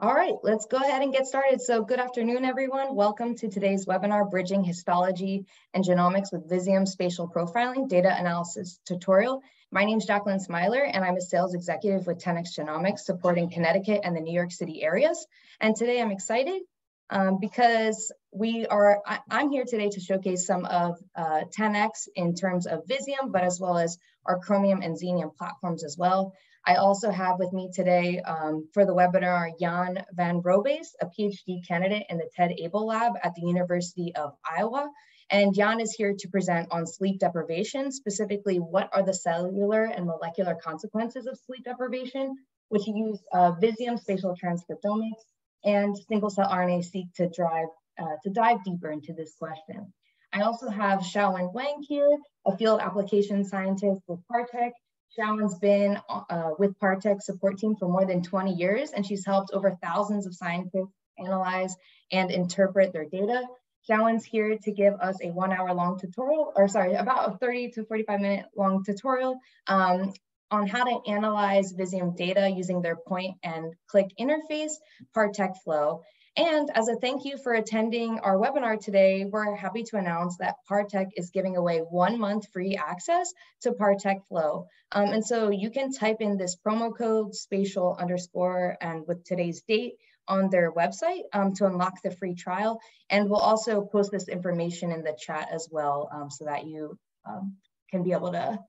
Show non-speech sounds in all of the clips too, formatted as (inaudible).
All right, let's go ahead and get started. So good afternoon, everyone. Welcome to today's webinar, Bridging Histology and Genomics with Visium Spatial Profiling Data Analysis tutorial. My name is Jacqueline Smiler, and I'm a sales executive with 10x Genomics, supporting Connecticut and the New York City areas. And today I'm excited um, because we are, I, am here today to showcase some of uh, 10x in terms of Visium, but as well as our Chromium and Xenium platforms as well. I also have with me today um, for the webinar, Yann Vanrobaeys, a PhD candidate in the Ted Abel Lab at the University of Iowa. And Yann is here to present on sleep deprivation, specifically what are the cellular and molecular consequences of sleep deprivation, which use uh, Visium spatial transcriptomics and single cell RNA-seq to drive uh, to dive deeper into this question. I also have Xiaowen Wang here, a field application scientist with Partek, Xiaowen's been uh, with Partek support team for more than 20 years, and she's helped over thousands of scientists analyze and interpret their data. Xiaowen's here to give us a one hour long tutorial, or sorry, about a 30 to 45 minute long tutorial um, on how to analyze Visium data using their point and click interface, Partek Flow. And as a thank you for attending our webinar today, we're happy to announce that Partek is giving away one month free access to Partek Flow. Um, and so you can type in this promo code spatial underscore and with today's date on their website um, to unlock the free trial. And we'll also post this information in the chat as well um, so that you um, can be able to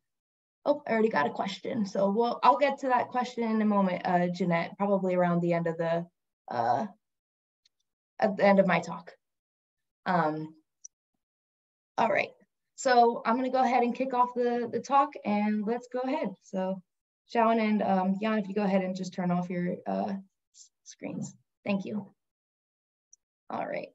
Oh, I already got a question. So we'll, I'll get to that question in a moment, uh, Jeanette, probably around the end of the uh, at the end of my talk. Um, all right, so I'm gonna go ahead and kick off the, the talk and let's go ahead. So Xiaowen and um, Yann, if you go ahead and just turn off your uh, screens. Thank you. All right.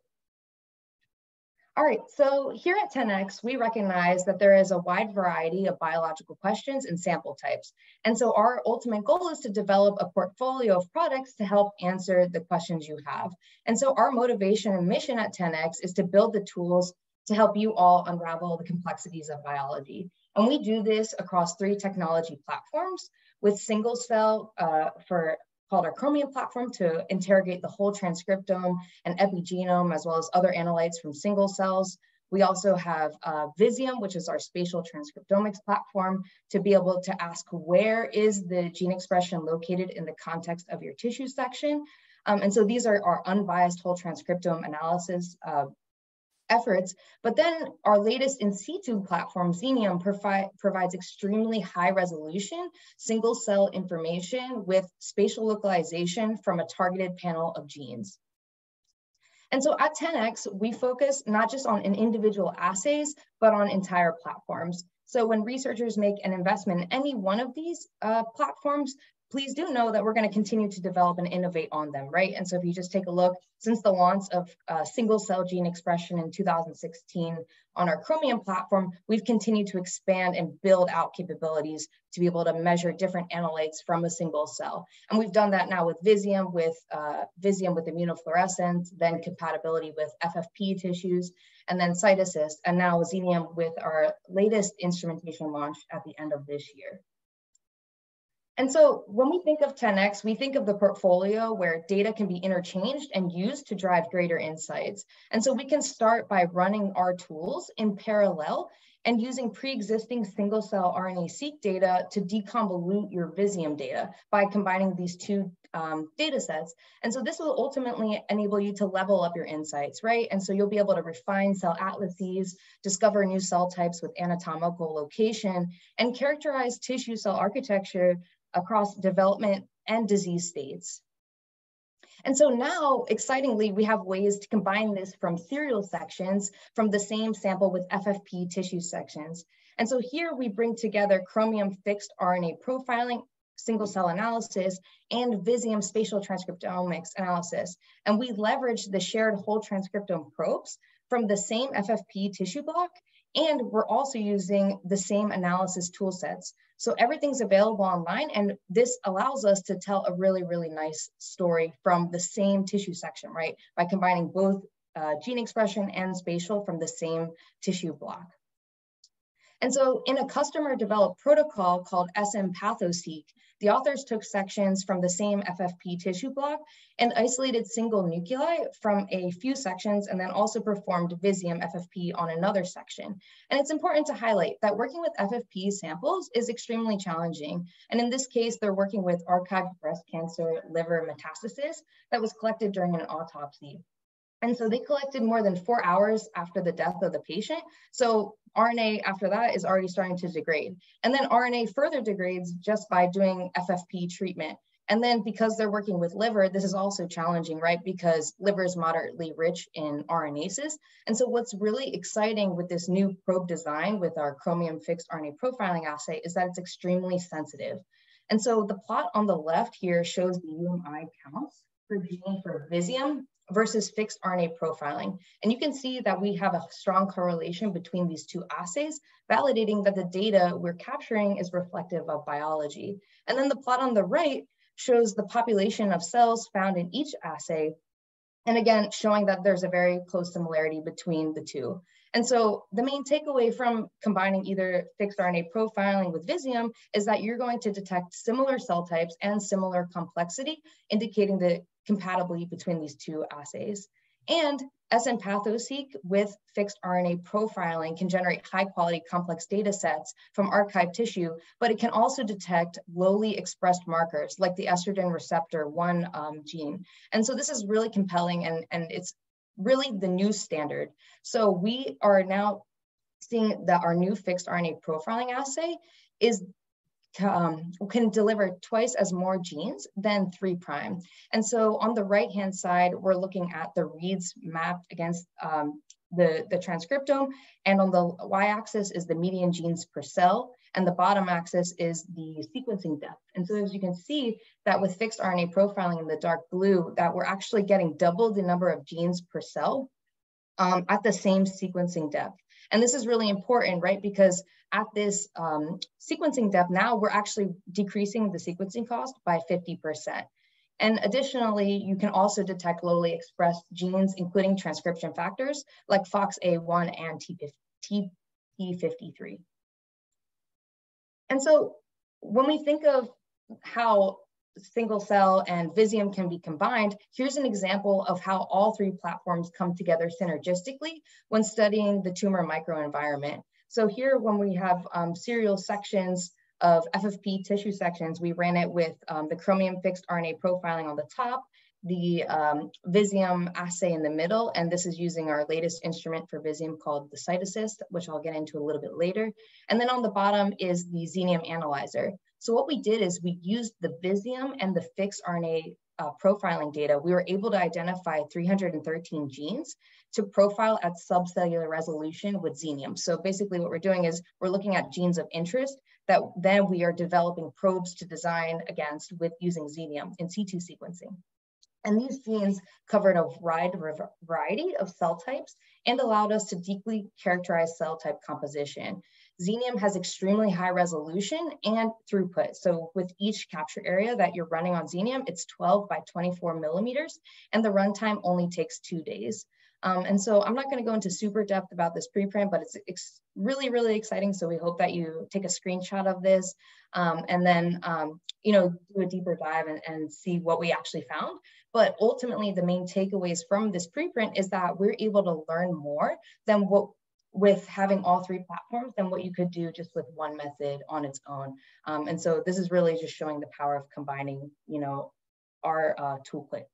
All right, so here at 10X, we recognize that there is a wide variety of biological questions and sample types. And so our ultimate goal is to develop a portfolio of products to help answer the questions you have. And so our motivation and mission at 10X is to build the tools to help you all unravel the complexities of biology. And we do this across three technology platforms with single cell uh, for called our Chromium platform to interrogate the whole transcriptome and epigenome, as well as other analytes from single cells. We also have uh, Visium, which is our spatial transcriptomics platform, to be able to ask where is the gene expression located in the context of your tissue section. Um, and so these are our unbiased whole transcriptome analysis uh, efforts. But then our latest in situ platform, Xenium, provi provides extremely high resolution, single cell information with spatial localization from a targeted panel of genes. And so at 10x, we focus not just on an individual assays, but on entire platforms. So when researchers make an investment in any one of these uh, platforms, please do know that we're going to continue to develop and innovate on them, right? And so if you just take a look, since the launch of uh, single cell gene expression in 2016 on our Chromium platform, we've continued to expand and build out capabilities to be able to measure different analytes from a single cell. And we've done that now with Visium, with uh, Visium with immunofluorescence, then compatibility with FFP tissues, and then CytAssist, and now Xenium with our latest instrumentation launch at the end of this year. And so when we think of 10x, we think of the portfolio where data can be interchanged and used to drive greater insights. And so we can start by running our tools in parallel and using pre-existing single cell RNA-seq data to deconvolute your Visium data by combining these two um, data sets. And so this will ultimately enable you to level up your insights, right? And so you'll be able to refine cell atlases, discover new cell types with anatomical location, and characterize tissue cell architecture across development and disease states. And so now, excitingly, we have ways to combine this from serial sections from the same sample with FFP tissue sections. And so here we bring together chromium fixed RNA profiling, single cell analysis, and Visium spatial transcriptomics analysis. And we leverage the shared whole transcriptome probes from the same FFP tissue block and we're also using the same analysis tool sets. So everything's available online and this allows us to tell a really, really nice story from the same tissue section, right? By combining both uh, gene expression and spatial from the same tissue block. And so in a customer developed protocol called SN PathoSeq, the authors took sections from the same FFP tissue block and isolated single nuclei from a few sections and then also performed Visium FFP on another section. And it's important to highlight that working with FFP samples is extremely challenging. And in this case, they're working with archived breast cancer liver metastasis that was collected during an autopsy. And so they collected more than four hours after the death of the patient. So RNA after that is already starting to degrade. And then RNA further degrades just by doing FFP treatment. And then because they're working with liver, this is also challenging, right? Because liver is moderately rich in RNases. And so what's really exciting with this new probe design with our chromium fixed RNA profiling assay is that it's extremely sensitive. And so the plot on the left here shows the UMI counts for gene for Visium versus fixed RNA profiling. And you can see that we have a strong correlation between these two assays, validating that the data we're capturing is reflective of biology. And then the plot on the right shows the population of cells found in each assay. And again, showing that there's a very close similarity between the two. And so the main takeaway from combining either fixed RNA profiling with Visium is that you're going to detect similar cell types and similar complexity, indicating the compatibility between these two assays. And SN PathoSeq with fixed RNA profiling can generate high quality complex data sets from archived tissue, but it can also detect lowly expressed markers like the estrogen receptor 1 um, gene. And so this is really compelling and, and it's really the new standard. So we are now seeing that our new fixed RNA profiling assay is um, can deliver twice as more genes than 3 prime. And so on the right hand side, we're looking at the reads mapped against um, the, the transcriptome. And on the y-axis is the median genes per cell. And the bottom axis is the sequencing depth. And so as you can see that with fixed RNA profiling in the dark blue, that we're actually getting double the number of genes per cell um, at the same sequencing depth. And this is really important, right? Because at this um, sequencing depth now, we're actually decreasing the sequencing cost by 50%. And additionally, you can also detect lowly expressed genes, including transcription factors like FOXA1 and TP53. And so when we think of how single cell and Visium can be combined, here's an example of how all three platforms come together synergistically when studying the tumor microenvironment. So here, when we have um, serial sections of FFP tissue sections, we ran it with um, the chromium fixed RNA profiling on the top, the um, Visium assay in the middle, and this is using our latest instrument for Visium called the CytAssist, which I'll get into a little bit later. And then on the bottom is the Xenium analyzer. So what we did is we used the Visium and the fixed RNA uh, profiling data, we were able to identify 313 genes to profile at subcellular resolution with Xenium. So basically what we're doing is we're looking at genes of interest that then we are developing probes to design against with using Xenium in situ sequencing. And these genes covered a wide variety of cell types and allowed us to deeply characterize cell type composition. Xenium has extremely high resolution and throughput. So with each capture area that you're running on Xenium, it's 12 by 24 millimeters, and the runtime only takes two days. Um, and so I'm not going to go into super depth about this preprint, but it's, it's, really, really exciting. So we hope that you take a screenshot of this um, and then, um, you know, do a deeper dive and, and see what we actually found. But ultimately, the main takeaways from this preprint is that we're able to learn more than what with having all three platforms than what you could do just with one method on its own. Um, and so this is really just showing the power of combining, you know, our uh, toolkits.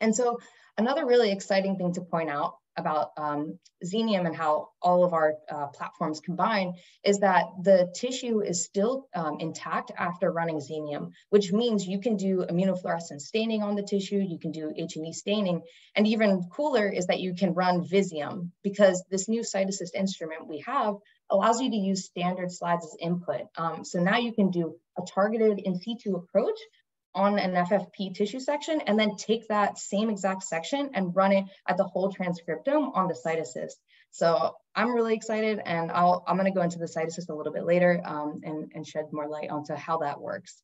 And so another really exciting thing to point out about um, Xenium and how all of our uh, platforms combine is that the tissue is still um, intact after running Xenium, which means you can do immunofluorescence staining on the tissue, you can do H&E staining, and even cooler is that you can run Visium because this new CytAssist instrument we have allows you to use standard slides as input. Um, so now you can do a targeted in situ approach on an FFP tissue section and then take that same exact section and run it at the whole transcriptome on the CytAssist. So I'm really excited and I'll, I'm gonna go into the CytAssist a little bit later um, and, and shed more light onto how that works.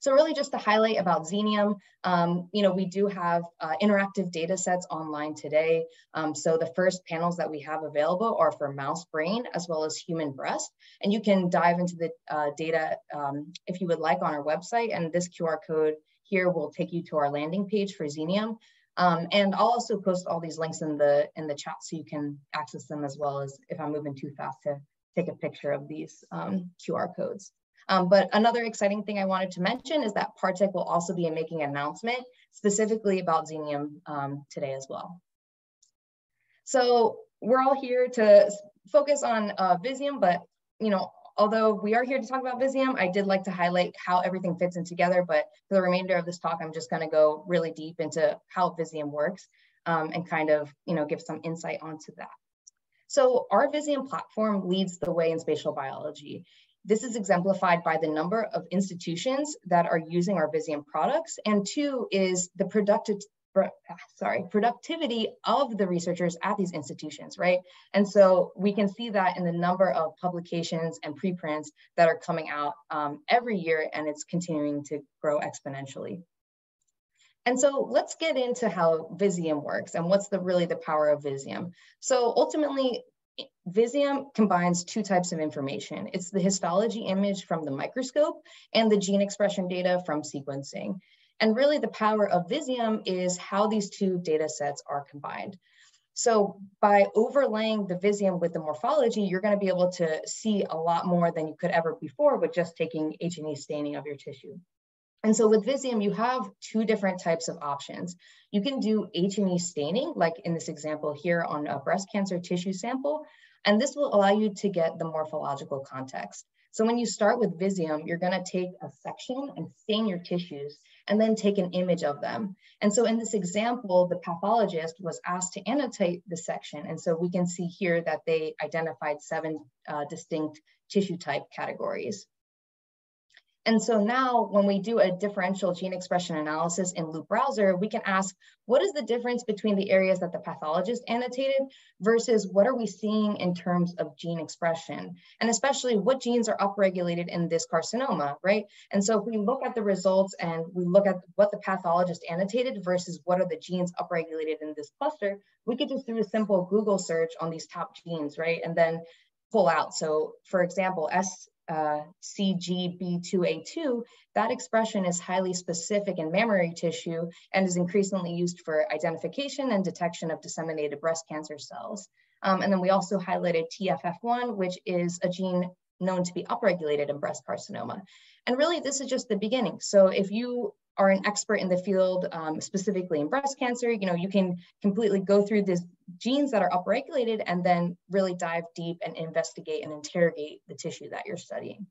So really just to highlight about Xenium, um, you know, we do have uh, interactive data sets online today. Um, so the first panels that we have available are for mouse brain as well as human breast. And you can dive into the uh, data um, if you would like on our website. And this QR code here will take you to our landing page for Xenium. Um, and I'll also post all these links in the in the chat so you can access them as well as if I'm moving too fast to take a picture of these um, QR codes. Um, but another exciting thing I wanted to mention is that Partek will also be making an announcement specifically about Xenium um, today as well. So we're all here to focus on uh, Visium, but you know, although we are here to talk about Visium, I did like to highlight how everything fits in together, but for the remainder of this talk, I'm just gonna go really deep into how Visium works um, and kind of, you know, give some insight onto that. So our Visium platform leads the way in spatial biology. This is exemplified by the number of institutions that are using our Visium products. And two is the productive, sorry, productivity of the researchers at these institutions, right? And so we can see that in the number of publications and preprints that are coming out um, every year, and it's continuing to grow exponentially. And so let's get into how Visium works and what's the really the power of Visium. So ultimately, Visium combines two types of information. It's the histology image from the microscope and the gene expression data from sequencing. And really the power of Visium is how these two data sets are combined. So by overlaying the Visium with the morphology, you're gonna be able to see a lot more than you could ever before with just taking H&E staining of your tissue. And so with Visium, you have two different types of options. You can do H&E staining, like in this example here on a breast cancer tissue sample, and this will allow you to get the morphological context. So when you start with Visium, you're gonna take a section and stain your tissues and then take an image of them. And so in this example, the pathologist was asked to annotate the section. And so we can see here that they identified seven uh, distinct tissue type categories. And so now when we do a differential gene expression analysis in Loupe Browser, we can ask, what is the difference between the areas that the pathologist annotated versus what are we seeing in terms of gene expression? And especially what genes are upregulated in this carcinoma, right? And so if we look at the results and we look at what the pathologist annotated versus what are the genes upregulated in this cluster, we could just do a simple Google search on these top genes, right? And then pull out. So for example, S uh, CGB2A2, that expression is highly specific in mammary tissue and is increasingly used for identification and detection of disseminated breast cancer cells. Um, and then we also highlighted TFF1, which is a gene known to be upregulated in breast carcinoma. And really, this is just the beginning. So if you are an expert in the field, um, specifically in breast cancer, you know, you can completely go through these genes that are upregulated and then really dive deep and investigate and interrogate the tissue that you're studying.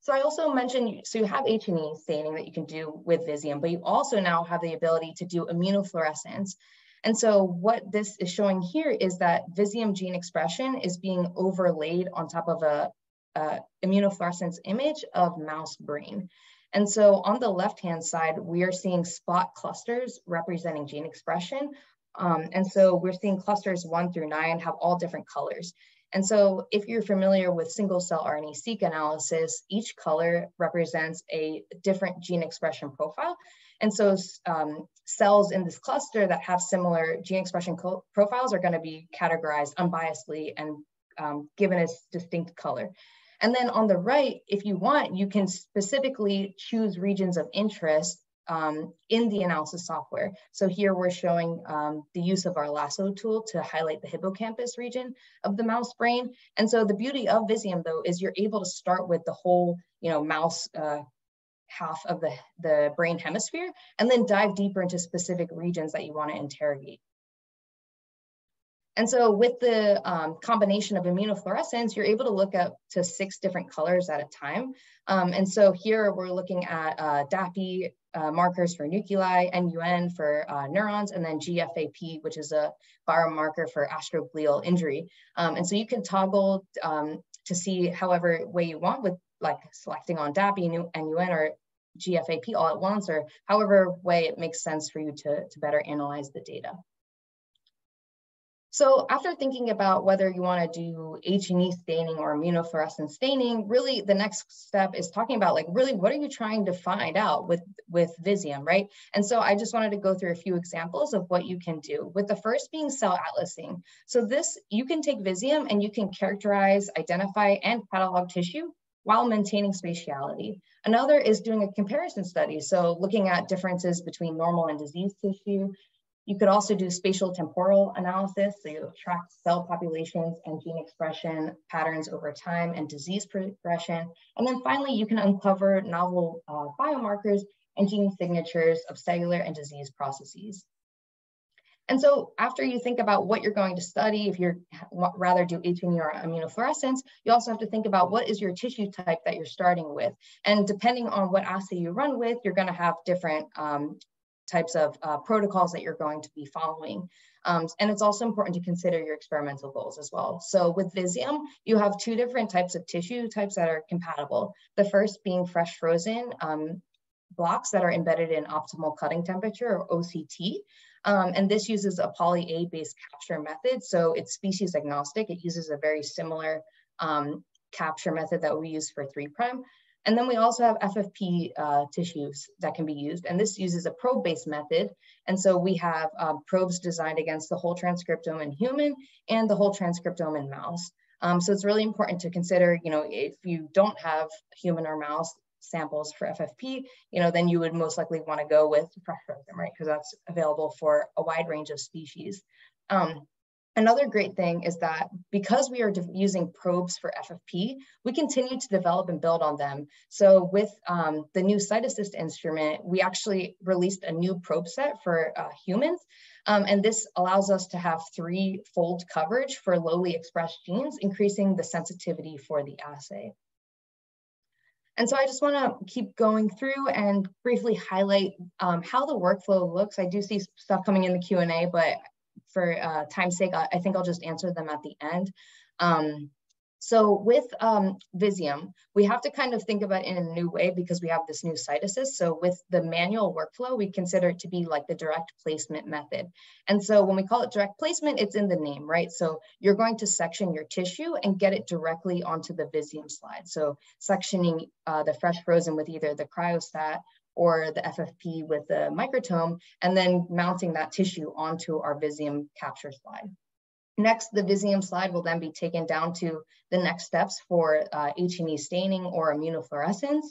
So I also mentioned, so you have H&E staining that you can do with Visium, but you also now have the ability to do immunofluorescence. And so what this is showing here is that Visium gene expression is being overlaid on top of a, a immunofluorescence image of mouse brain. And so on the left-hand side, we are seeing spot clusters representing gene expression. Um, and so we're seeing clusters one through nine have all different colors. And so if you're familiar with single cell RNA-seq analysis, each color represents a different gene expression profile. And so um, cells in this cluster that have similar gene expression profiles are gonna be categorized unbiasedly and um, given a distinct color. And then on the right, if you want, you can specifically choose regions of interest um, in the analysis software. So here we're showing um, the use of our lasso tool to highlight the hippocampus region of the mouse brain. And so the beauty of Visium though, is you're able to start with the whole, you know, mouse uh, half of the, the brain hemisphere, and then dive deeper into specific regions that you wanna interrogate. And so with the um, combination of immunofluorescence, you're able to look up to six different colors at a time. Um, and so here we're looking at uh, DAPI uh, markers for nuclei, NeuN for uh, neurons, and then GFAP, which is a biomarker for astroglial injury. Um, and so you can toggle um, to see however way you want with like selecting on DAPI, NeuN, or GFAP all at once, or however way it makes sense for you to, to better analyze the data. So after thinking about whether you want to do H&E staining or immunofluorescence staining, really the next step is talking about like really what are you trying to find out with, with Visium, right? And so I just wanted to go through a few examples of what you can do, with the first being cell atlasing. So this, you can take Visium and you can characterize, identify, and catalog tissue while maintaining spatiality. Another is doing a comparison study. So looking at differences between normal and diseased tissue, you could also do spatial temporal analysis. So you track cell populations and gene expression patterns over time and disease progression. And then finally, you can uncover novel uh, biomarkers and gene signatures of cellular and disease processes. And so after you think about what you're going to study, if you're rather do H&E or immunofluorescence, you also have to think about what is your tissue type that you're starting with. And depending on what assay you run with, you're gonna have different um, types of uh, protocols that you're going to be following. Um, and it's also important to consider your experimental goals as well. So with Visium, you have two different types of tissue types that are compatible. The first being fresh frozen um, blocks that are embedded in optimal cutting temperature or OCT. Um, and this uses a poly A based capture method. So it's species agnostic. It uses a very similar um, capture method that we use for 3'. And then we also have FFP uh, tissues that can be used. And this uses a probe-based method. And so we have um, probes designed against the whole transcriptome in human and the whole transcriptome in mouse. Um, so it's really important to consider, you know, if you don't have human or mouse samples for FFP, you know, then you would most likely want to go with fresh frozen, right? Because that's available for a wide range of species. Um, Another great thing is that because we are using probes for FFP, we continue to develop and build on them. So with um, the new CytAssist instrument, we actually released a new probe set for uh, humans. Um, and this allows us to have three-fold coverage for lowly expressed genes, increasing the sensitivity for the assay. And so I just wanna keep going through and briefly highlight um, how the workflow looks. I do see stuff coming in the Q&A, but for uh, time's sake, I, I, think I'll just answer them at the end. Um, so with um, Visium, we have to kind of think about it in a new way because we have this new CytAssist. So with the manual workflow, we consider it to be like the direct placement method. And so when we call it direct placement, it's in the name, right? So you're going to section your tissue and get it directly onto the Visium slide. So sectioning uh, the fresh frozen with either the cryostat or the FFP with the microtome, and then mounting that tissue onto our Visium capture slide. Next, the Visium slide will then be taken down to the next steps for uh, H&E staining or immunofluorescence.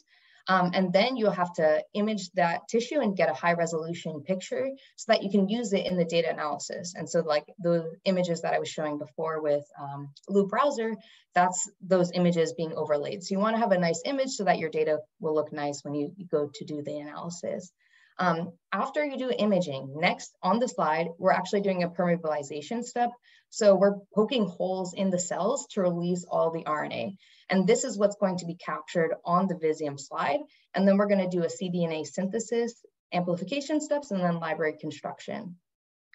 Um, and then you'll have to image that tissue and get a high resolution picture so that you can use it in the data analysis. And so like the images that I was showing before with um, Loupe browser, that's those images being overlaid. So you wanna have a nice image so that your data will look nice when you, you go to do the analysis. Um, after you do imaging, next on the slide, we're actually doing a permeabilization step. So we're poking holes in the cells to release all the RNA. And this is what's going to be captured on the Visium slide. And then we're gonna do a cDNA synthesis, amplification steps, and then library construction.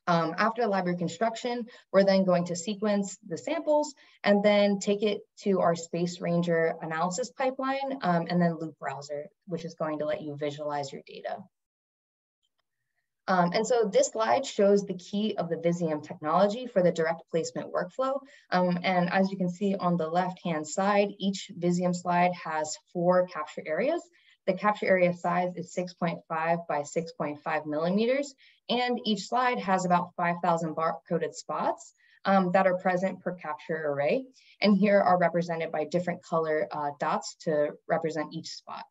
Um, after library construction, we're then going to sequence the samples and then take it to our Space Ranger analysis pipeline um, and then Loupe browser, which is going to let you visualize your data. Um, and so this slide shows the key of the Visium technology for the direct placement workflow. Um, and as you can see on the left-hand side, each Visium slide has four capture areas. The capture area size is 6.5 by 6.5 millimeters, and each slide has about 5,000 barcoded spots um, that are present per capture array. And here are represented by different color uh, dots to represent each spot.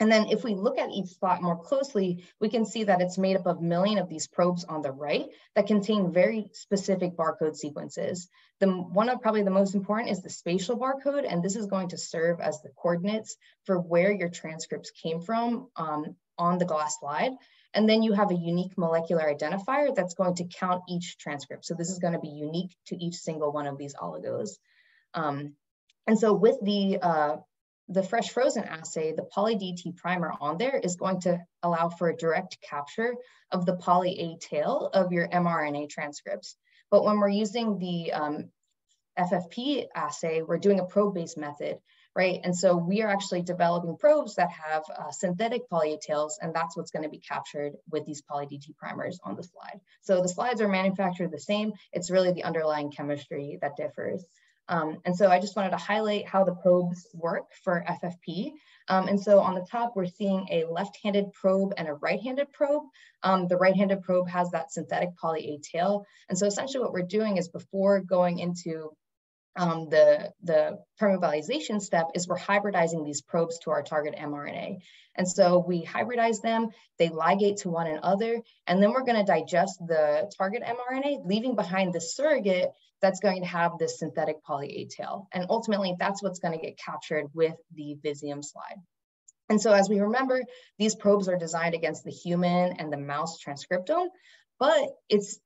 And then if we look at each spot more closely, we can see that it's made up of a million of these probes on the right that contain very specific barcode sequences. The one of probably the most important is the spatial barcode, and this is going to serve as the coordinates for where your transcripts came from um, on the glass slide. And then you have a unique molecular identifier that's going to count each transcript. So this is going to be unique to each single one of these oligos. Um, and so with the uh, the fresh frozen assay, the poly-DT primer on there is going to allow for a direct capture of the poly-A tail of your mRNA transcripts. But when we're using the um, FFP assay, we're doing a probe-based method, right? And so we are actually developing probes that have uh, synthetic poly tails, and that's what's gonna be captured with these poly-DT primers on the slide. So the slides are manufactured the same, it's really the underlying chemistry that differs. Um, and so I just wanted to highlight how the probes work for FFP. Um, and so on the top, we're seeing a left-handed probe and a right-handed probe. Um, the right-handed probe has that synthetic poly A tail. And so essentially what we're doing is before going into um, the, the permeabilization step is we're hybridizing these probes to our target mRNA. And so we hybridize them, they ligate to one another, and then we're gonna digest the target mRNA, leaving behind the surrogate that's going to have this synthetic poly A tail. And ultimately, that's what's going to get captured with the Visium slide. And so as we remember, these probes are designed against the human and the mouse transcriptome, but it's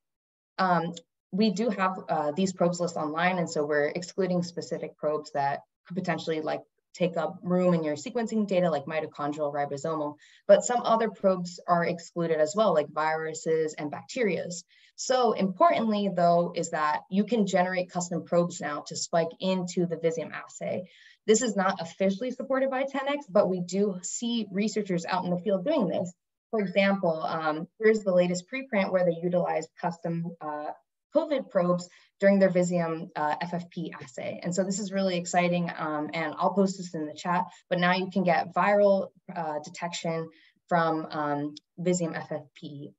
um, we do have uh, these probes list online, and so we're excluding specific probes that could potentially like take up room in your sequencing data like mitochondrial ribosomal, but some other probes are excluded as well, like viruses and bacterias. So importantly though, is that you can generate custom probes now to spike into the Visium assay. This is not officially supported by 10x, but we do see researchers out in the field doing this. For example, um, here's the latest preprint where they utilized custom uh, COVID probes during their Visium uh, FFP assay. And so this is really exciting um, and I'll post this in the chat, but now you can get viral uh, detection from um, Visium FFP.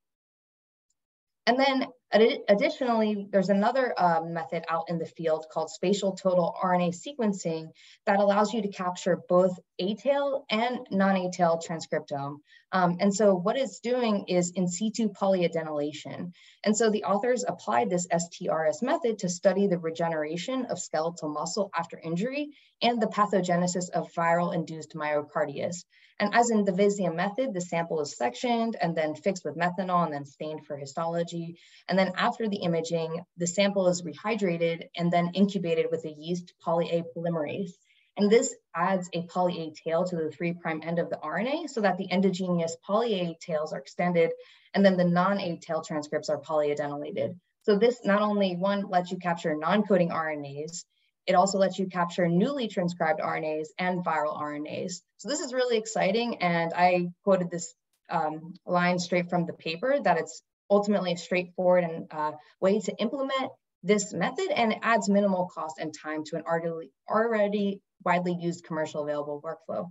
And then Additionally, there's another uh, method out in the field called spatial total RNA sequencing that allows you to capture both A-tail and non-A-tail transcriptome. Um, and so what it's doing is in situ polyadenylation. And so the authors applied this STRS method to study the regeneration of skeletal muscle after injury and the pathogenesis of viral-induced myocarditis. And as in the Visium method, the sample is sectioned and then fixed with methanol and then stained for histology. And then after the imaging, the sample is rehydrated and then incubated with a yeast poly-A polymerase. And this adds a poly-A tail to the three prime end of the RNA so that the endogenous poly-A tails are extended and then the non-A tail transcripts are polyadenylated. So this not only one lets you capture non-coding RNAs, it also lets you capture newly transcribed RNAs and viral RNAs. So this is really exciting. And I quoted this um, line straight from the paper that it's ultimately a straightforward and uh, way to implement this method and it adds minimal cost and time to an already, already widely used commercial available workflow.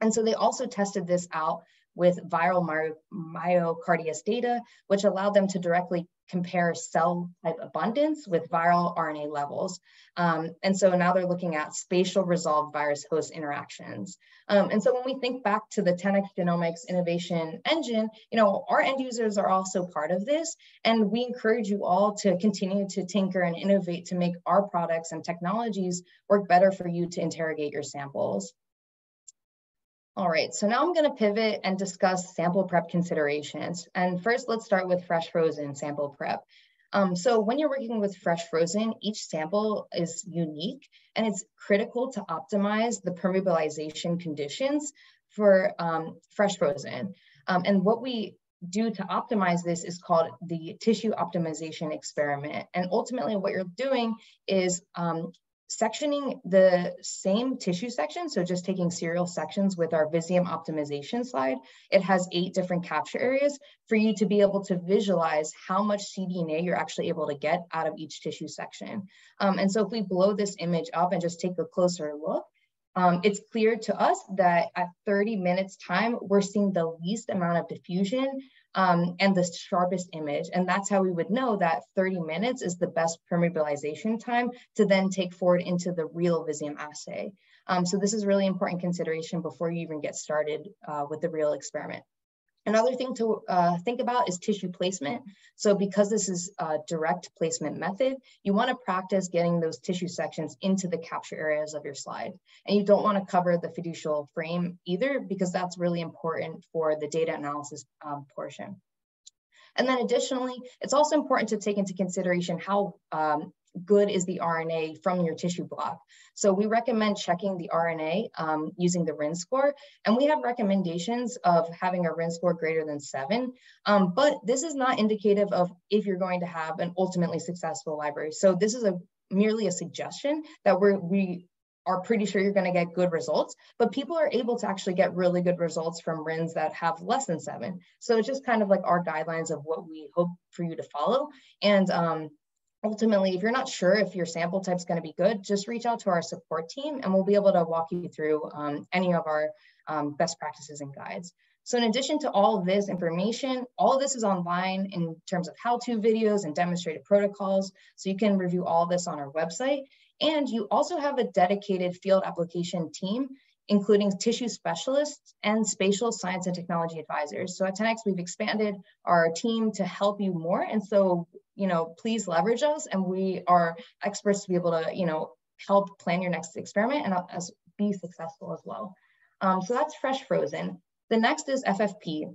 And so they also tested this out with viral my myocarditis data, which allowed them to directly compare cell type abundance with viral RNA levels. Um, and so now they're looking at spatial resolved virus host interactions. Um, and so when we think back to the 10x Genomics Innovation Engine, you know, our end users are also part of this. And we encourage you all to continue to tinker and innovate to make our products and technologies work better for you to interrogate your samples. All right, so now I'm going to pivot and discuss sample prep considerations. And first, let's start with fresh frozen sample prep. Um, so when you're working with fresh frozen, each sample is unique and it's critical to optimize the permeabilization conditions for um, fresh frozen. Um, and what we do to optimize this is called the tissue optimization experiment. And ultimately what you're doing is um, sectioning the same tissue section, so just taking serial sections with our Visium optimization slide, it has eight different capture areas for you to be able to visualize how much cDNA you're actually able to get out of each tissue section. Um, and so if we blow this image up and just take a closer look, um, it's clear to us that at 30 minutes time, we're seeing the least amount of diffusion um, and the sharpest image. And that's how we would know that 30 minutes is the best permeabilization time to then take forward into the real Visium assay. Um, so this is really important consideration before you even get started uh, with the real experiment. Another thing to uh, think about is tissue placement. So because this is a direct placement method, you wanna practice getting those tissue sections into the capture areas of your slide. And you don't wanna cover the fiducial frame either because that's really important for the data analysis um, portion. And then additionally, it's also important to take into consideration how um, good is the RNA from your tissue block. So we recommend checking the RNA um, using the RIN score, and we have recommendations of having a RIN score greater than seven, um, but this is not indicative of if you're going to have an ultimately successful library. So this is a merely a suggestion that we're, we are pretty sure you're going to get good results, but people are able to actually get really good results from RINs that have less than seven. So it's just kind of like our guidelines of what we hope for you to follow. And um, ultimately, if you're not sure if your sample type is going to be good, just reach out to our support team and we'll be able to walk you through um, any of our um, best practices and guides. So in addition to all this information, all of this is online in terms of how-to videos and demonstrated protocols. So you can review all this on our website. And you also have a dedicated field application team, including tissue specialists and spatial science and technology advisors. So at 10X, we've expanded our team to help you more. And so, you know, please leverage us and we are experts to be able to, you know, help plan your next experiment and as be successful as well. Um, so that's fresh frozen. The next is FFP.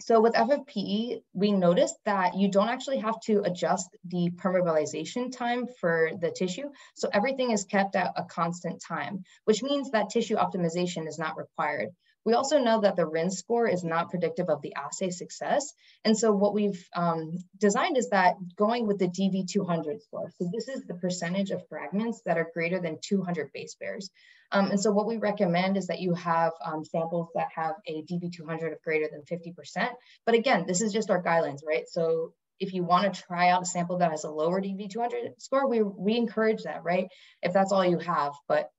So with FFPE, we noticed that you don't actually have to adjust the permeabilization time for the tissue. So everything is kept at a constant time, which means that tissue optimization is not required. We also know that the RIN score is not predictive of the assay success. And so what we've um, designed is that going with the DV200 score. So this is the percentage of fragments that are greater than 200 base pairs. Um, and so what we recommend is that you have um, samples that have a DV200 of greater than 50%. But again, this is just our guidelines, right? So if you want to try out a sample that has a lower DV200 score, we, we encourage that, right? If that's all you have, but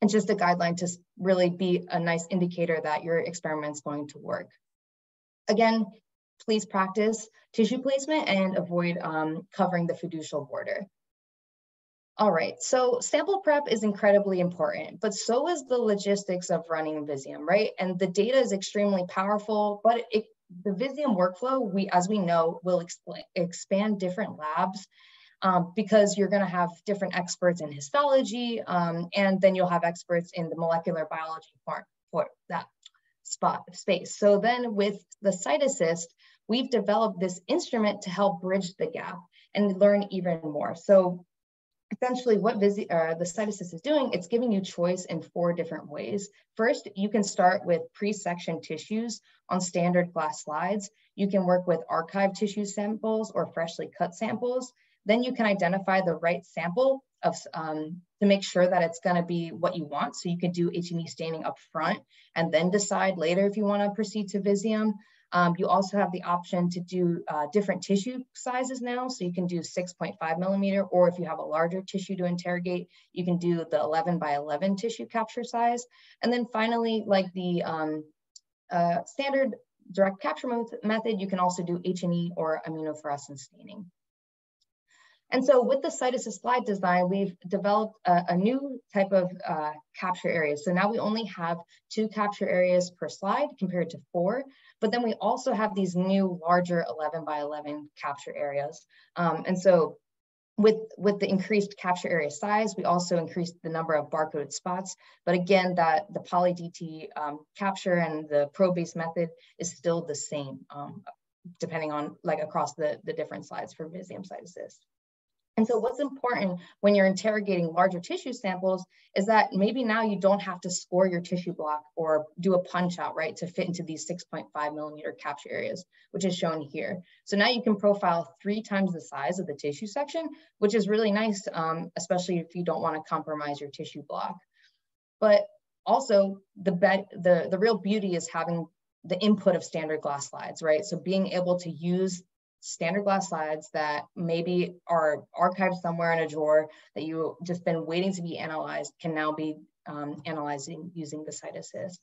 it's just a guideline to really be a nice indicator that your experiment's going to work. Again, please practice tissue placement and avoid um, covering the fiducial border. All right, so sample prep is incredibly important, but so is the logistics of running Visium, right? And the data is extremely powerful, but it, the Visium workflow, we, as we know, will expand different labs um, because you're gonna have different experts in histology, um, and then you'll have experts in the molecular biology part for that spot space. So then with the CytAssist, we've developed this instrument to help bridge the gap and learn even more. So essentially what Visi, uh, the CytAssist is doing, it's giving you choice in four different ways. First, you can start with pre-sectioned tissues on standard glass slides. You can work with archived tissue samples or freshly cut samples. Then you can identify the right sample of, um, to make sure that it's gonna be what you want. So you can do H&E staining up front and then decide later if you wanna proceed to Visium. Um, you also have the option to do uh, different tissue sizes now. So you can do 6.5 millimeter, or if you have a larger tissue to interrogate, you can do the 11 by 11 tissue capture size. And then finally, like the um, uh, standard direct capture method, you can also do H&E or immunofluorescence staining. And so with the CytAssist slide design, we've developed a, a new type of uh, capture areas. So now we only have two capture areas per slide compared to four, but then we also have these new larger 11 by 11 capture areas. Um, and so with, with the increased capture area size, we also increased the number of barcode spots. But again, that the poly DT um, capture and the probe-based method is still the same, um, depending on like across the, the different slides for Visium CytAssist. And so what's important when you're interrogating larger tissue samples is that maybe now you don't have to score your tissue block or do a punch out, right, to fit into these 6.5 millimeter capture areas, which is shown here. So now you can profile three times the size of the tissue section, which is really nice, um, especially if you don't want to compromise your tissue block. But also the, the, the real beauty is having the input of standard glass slides, right? So being able to use standard glass slides that maybe are archived somewhere in a drawer that you just been waiting to be analyzed can now be um, analyzing using the CytAssist.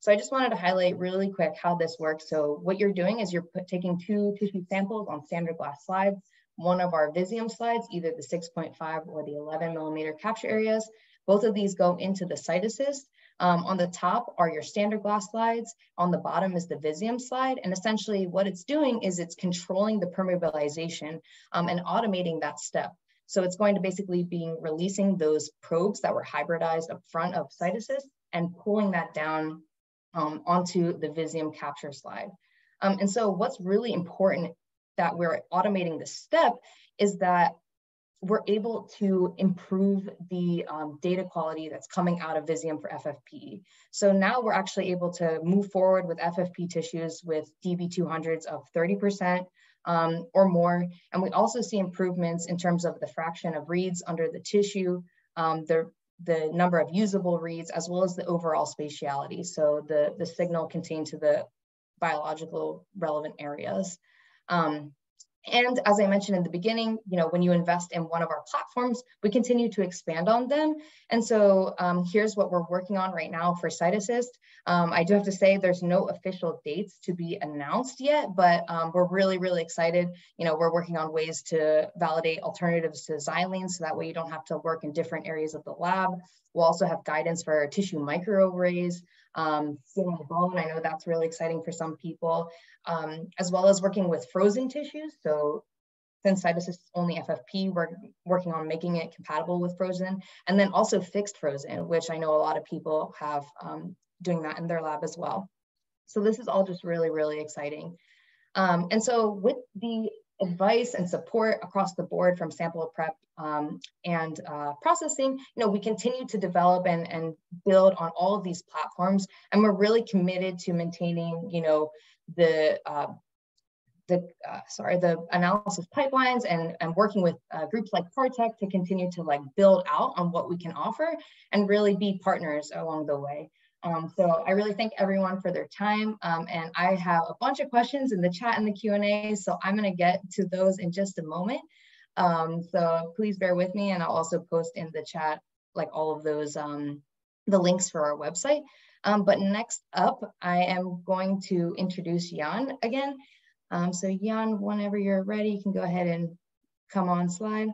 So I just wanted to highlight really quick how this works. So what you're doing is you're put, taking two tissue samples on standard glass slides, one of our Visium slides, either the 6.5 or the 11 millimeter capture areas. Both of these go into the CytAssist um, on the top are your standard glass slides. On the bottom is the Visium slide. And essentially what it's doing is it's controlling the permeabilization um, and automating that step. So it's going to basically be releasing those probes that were hybridized up front of CytAssist and pulling that down um, onto the Visium capture slide. Um, and so what's really important that we're automating this step is that we're able to improve the um, data quality that's coming out of Visium for FFPE. So now we're actually able to move forward with FFP tissues with DV200s of 30% um, or more. And we also see improvements in terms of the fraction of reads under the tissue, um, the the number of usable reads as well as the overall spatiality. So the, the signal contained to the biological relevant areas. Um, and as I mentioned in the beginning, you know, when you invest in one of our platforms, we continue to expand on them. And so um, here's what we're working on right now for CytAssist. Um, I do have to say there's no official dates to be announced yet, but um, we're really, really excited. You know, we're working on ways to validate alternatives to xylene so that way you don't have to work in different areas of the lab. We'll also have guidance for tissue microarrays, um, bone. I know that's really exciting for some people, um, as well as working with frozen tissues. So since CytAssist is only FFP, we're working on making it compatible with frozen, and then also fixed frozen, which I know a lot of people have um, doing that in their lab as well. So this is all just really, really exciting. Um, and so with the advice and support across the board from sample prep um, and uh, processing, you know, we continue to develop and, and build on all of these platforms. And we're really committed to maintaining, you know, the, uh, the uh, sorry, the analysis pipelines and, and working with uh, groups like Partek to continue to like build out on what we can offer and really be partners along the way. Um, so I really thank everyone for their time. Um, and I have a bunch of questions in the chat and the Q&A, so I'm gonna get to those in just a moment. Um, so please bear with me and I'll also post in the chat like all of those, um, the links for our website. Um, but next up, I am going to introduce Yann again. Um, so Yann, whenever you're ready, you can go ahead and come on slide.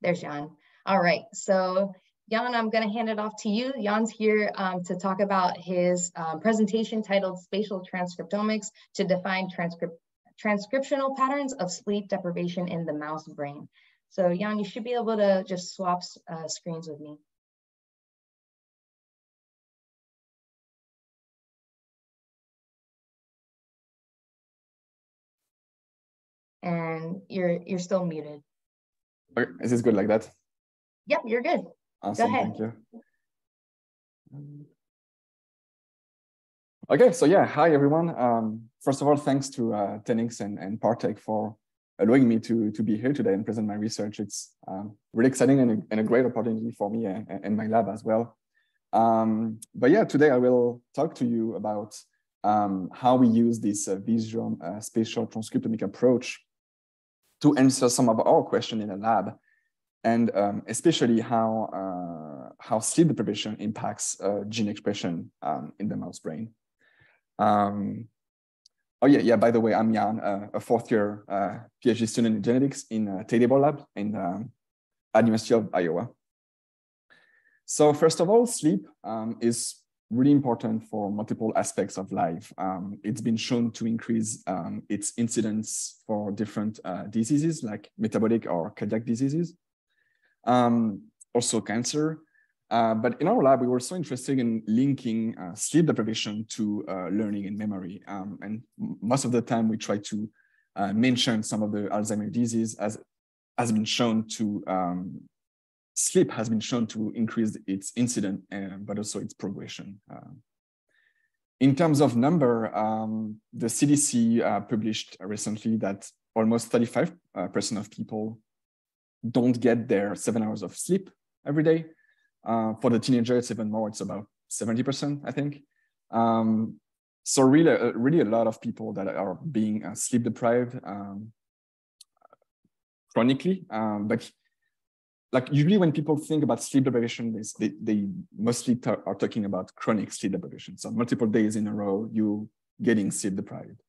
There's Yann. All right, so Yann, I'm going to hand it off to you. Yann's here um, to talk about his um, presentation titled Spatial Transcriptomics to Define transcript Transcriptional Patterns of Sleep Deprivation in the Mouse Brain. So Yann, you should be able to just swap uh, screens with me. And you're you're still muted. Is this good like that? Yep, you're good. Awesome, thank you. Okay, so yeah, hi everyone. Um, first of all, thanks to uh, 10x and, and Partek for allowing me to, to be here today and present my research. It's um, really exciting and a, and a, great opportunity for me and, and my lab as well. Um, but yeah, today I will talk to you about um, how we use this uh, Visium uh, spatial transcriptomic approach to answer some of our questions in the lab and um, especially how, uh, how sleep deprivation impacts uh, gene expression um, in the mouse brain. Um, oh yeah, yeah, by the way, I'm Yann, uh, a fourth year uh, PhD student in genetics in uh, Lab in um, University of Iowa. So first of all, sleep um, is really important for multiple aspects of life. Um, it's been shown to increase its incidence for different uh, diseases like metabolic or cardiac diseases um, also cancer. Uh, but in our lab, we were so interested in linking uh, sleep deprivation to uh, learning and memory. Um, and most of the time, we try to uh, mention some of the Alzheimer's disease as has been shown to um, sleep has been shown to increase its incident, uh, but also its progression. Uh, in terms of number, um, the CDC published recently that almost 35% of people don't get their seven hours of sleep every day. Uh, for the teenager, it's even more. It's about 70%, I think. Um, so really, uh, really a lot of people that are being uh, sleep deprived um, chronically. Um, but like usually when people think about sleep deprivation, they, they mostly are talking about chronic sleep deprivation. So multiple days in a row, you getting sleep deprived.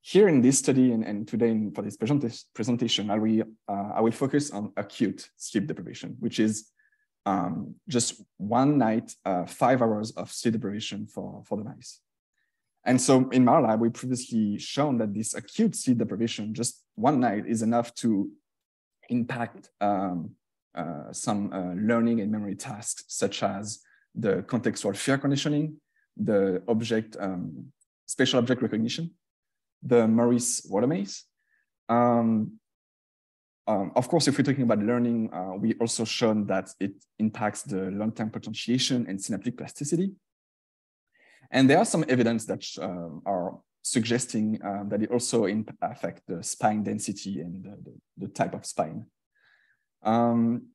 Here in this study and, and today in, for this presentation, I will, uh, I will focus on acute sleep deprivation, which is um, just one night, uh, five hours of sleep deprivation for, for the mice. And so in my lab, we previously shown that this acute sleep deprivation, just one night is enough to impact um, uh, some uh, learning and memory tasks, such as the contextual fear conditioning, the object, um, spatial object recognition, the Morris water maze. Um, um, of course, if we're talking about learning, uh, we also shown that it impacts the long-term potentiation and synaptic plasticity. And there are some evidence that uh, are suggesting uh, that it also affect the spine density and the, the, the type of spine. Um,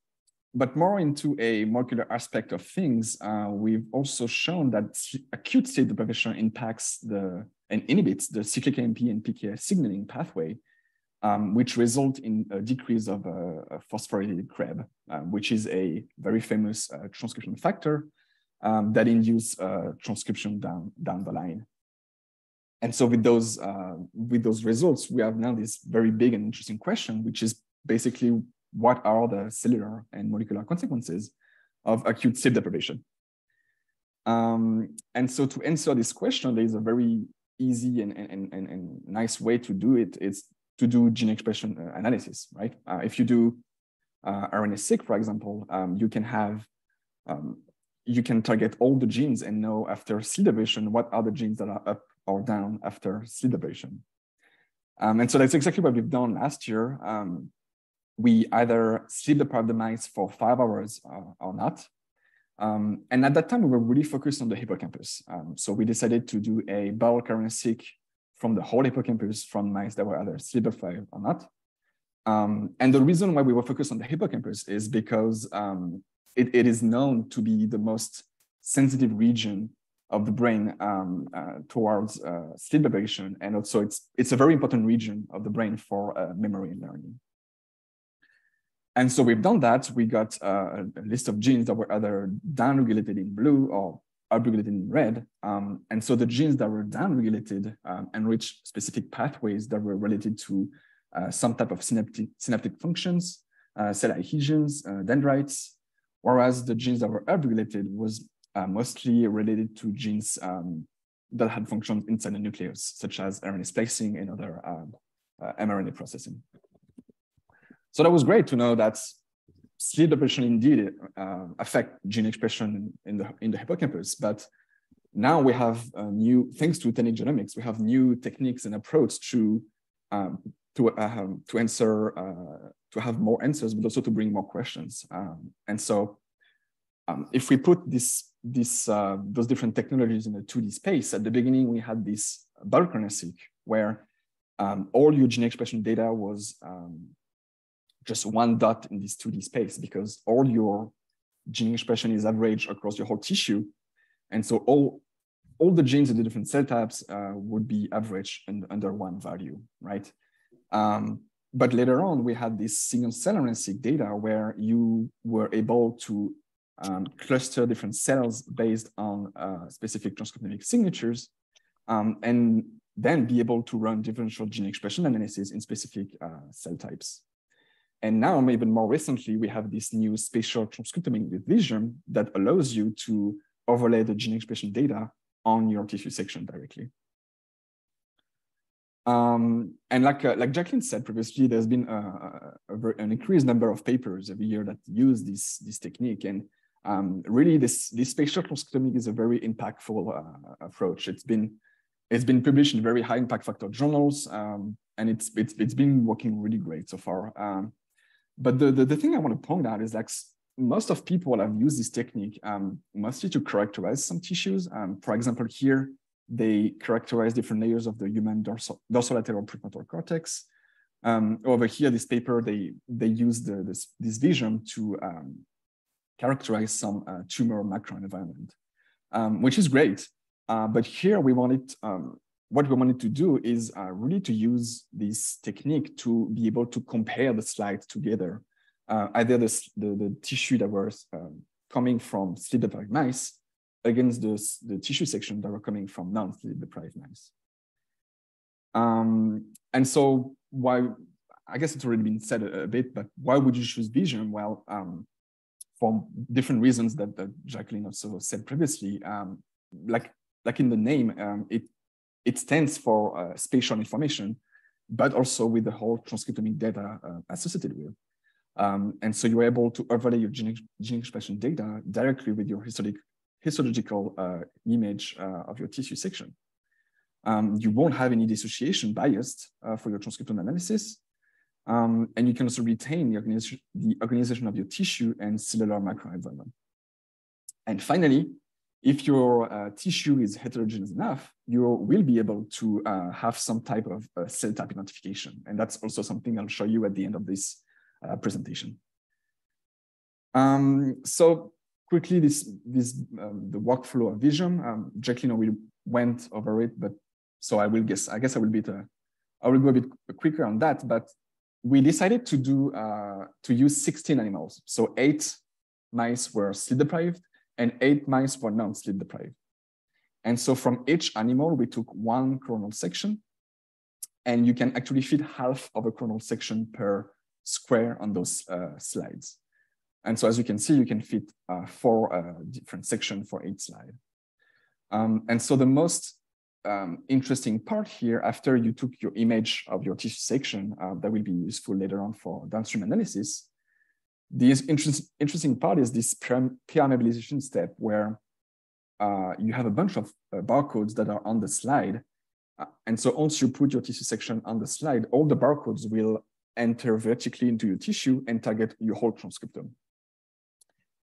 but more into a molecular aspect of things, uh, we've also shown that acute state deprivation impacts the and inhibits the cyclic AMP and PKA signaling pathway, um, which result in a decrease of uh, phosphorylated CREB, uh, which is a very famous uh, transcription factor um, that induce uh, transcription down, down the line. And so with those, with those results, we have now this very big and interesting question, which is basically what are the cellular and molecular consequences of acute sleep deprivation? Um, and so to answer this question, there is a very easy and, and, and, and nice way to do it. It's to do gene expression uh, analysis, right? Uh, if you do uh, RNA-seq, for example, um, you can have, um, you can target all the genes and know after sleep deprivation, what are the genes that are up or down after sleep deprivation. Um, and so that's exactly what we've done last year. Um, we either sleep deprive the mice for five hours uh, or not. Um, and at that time, we were really focused on the hippocampus. Um, so we decided to do a RNA-seq from the whole hippocampus from mice that were either sleep deprived or not. Um, and the reason why we were focused on the hippocampus is because um, it, it is known to be the most sensitive region of the brain um, uh, towards uh, sleep deprivation. And also it's, it's a very important region of the brain for uh, memory and learning. And so we've done that. We got uh, a list of genes that were either downregulated in blue or upregulated in red. Um, and so the genes that were downregulated um, enrich specific pathways that were related to uh, some type of synaptic, synaptic functions, uh, cell adhesions, uh, dendrites, whereas the genes that were upregulated was uh, mostly related to genes um, that had functions inside the nucleus, such as RNA splicing and other um, uh, mRNA processing. So that was great to know that sleep deprivation indeed uh, affect gene expression in the in the hippocampus. But now we have uh, new, thanks to 10x Genomics, we have new techniques and approach to um, to uh, to answer uh, to have more answers, but also to bring more questions. Um, and so, um, if we put this this uh, those different technologies in a 2D space, at the beginning we had this bulk RNA-seq where um, all your gene expression data was um, just one dot in this 2D space because all your gene expression is averaged across your whole tissue. And so all, all the genes in the different cell types uh, would be averaged in, under one value, right? Um, but later on, we had this single cell RNA-seq data where you were able to um, cluster different cells based on uh, specific transcriptomic signatures um, and then be able to run differential gene expression analysis in specific uh, cell types. And now, even more recently, we have this new spatial transcriptomic with Visium that allows you to overlay the gene expression data on your tissue section directly. Um, and like, uh, like Jacqueline said previously, there's been a, a, an increased number of papers every year that use this, this technique. And um, really, this, this spatial transcriptomic is a very impactful uh, approach. It's been, it's been published in very high impact factor journals, um, and it's, it's, it's been working really great so far. But the, the, the, thing I want to point out is like most of people have used this technique um, mostly to characterize some tissues. Um, for example, here, they characterize different layers of the human dorsal, dorsolateral prefrontal cortex. Um, over here, this paper, they, they use the, this, this Visium to um, characterize some uh, tumor microenvironment, um, which is great. Uh, but here we wanted what we wanted to do is uh, really to use this technique to be able to compare the slides together, uh, either the, the, the, tissue that was um, coming from sleep deprived mice against the, the tissue section that were coming from non-sleep deprived mice. Um, and so why, I guess it's already been said a, a bit, but why would you choose Visium? Well, um, for different reasons that, that Jacqueline also said previously, um, like, like in the name, um, it it stands for uh, spatial information, but also with the whole transcriptomic data uh, associated with. Um, and so you're able to overlay your gene, gene expression data directly with your histological uh, image uh, of your tissue section. Um, you won't have any dissociation bias uh, for your transcriptome analysis. Um, and you can also retain the the organization of your tissue and cellular microenvironment. And finally, if your uh, tissue is heterogeneous enough, you will be able to uh, have some type of uh, cell type identification. And that's also something I'll show you at the end of this uh, presentation. Um, so quickly, this this um, the workflow of Visium. Um, Jacqueline we went over it, but so I will guess. I guess I will be I will go a bit quicker on that. But we decided to do uh, to use 16 animals. So eight mice were sleep deprived, and eight mice were non-sleep deprived. And so from each animal, we took one coronal section, and you can actually fit half of a coronal section per square on those uh, slides. And so as you can see, you can fit uh, four uh, different sections for each slide. Um, and so the most um, interesting part here, after you took your image of your tissue section, uh, that will be useful later on for downstream analysis, the interest, interesting part is this permeabilization step where uh, you have a bunch of uh, barcodes that are on the slide. Uh, and so once you put your tissue section on the slide, all the barcodes will enter vertically into your tissue and target your whole transcriptome.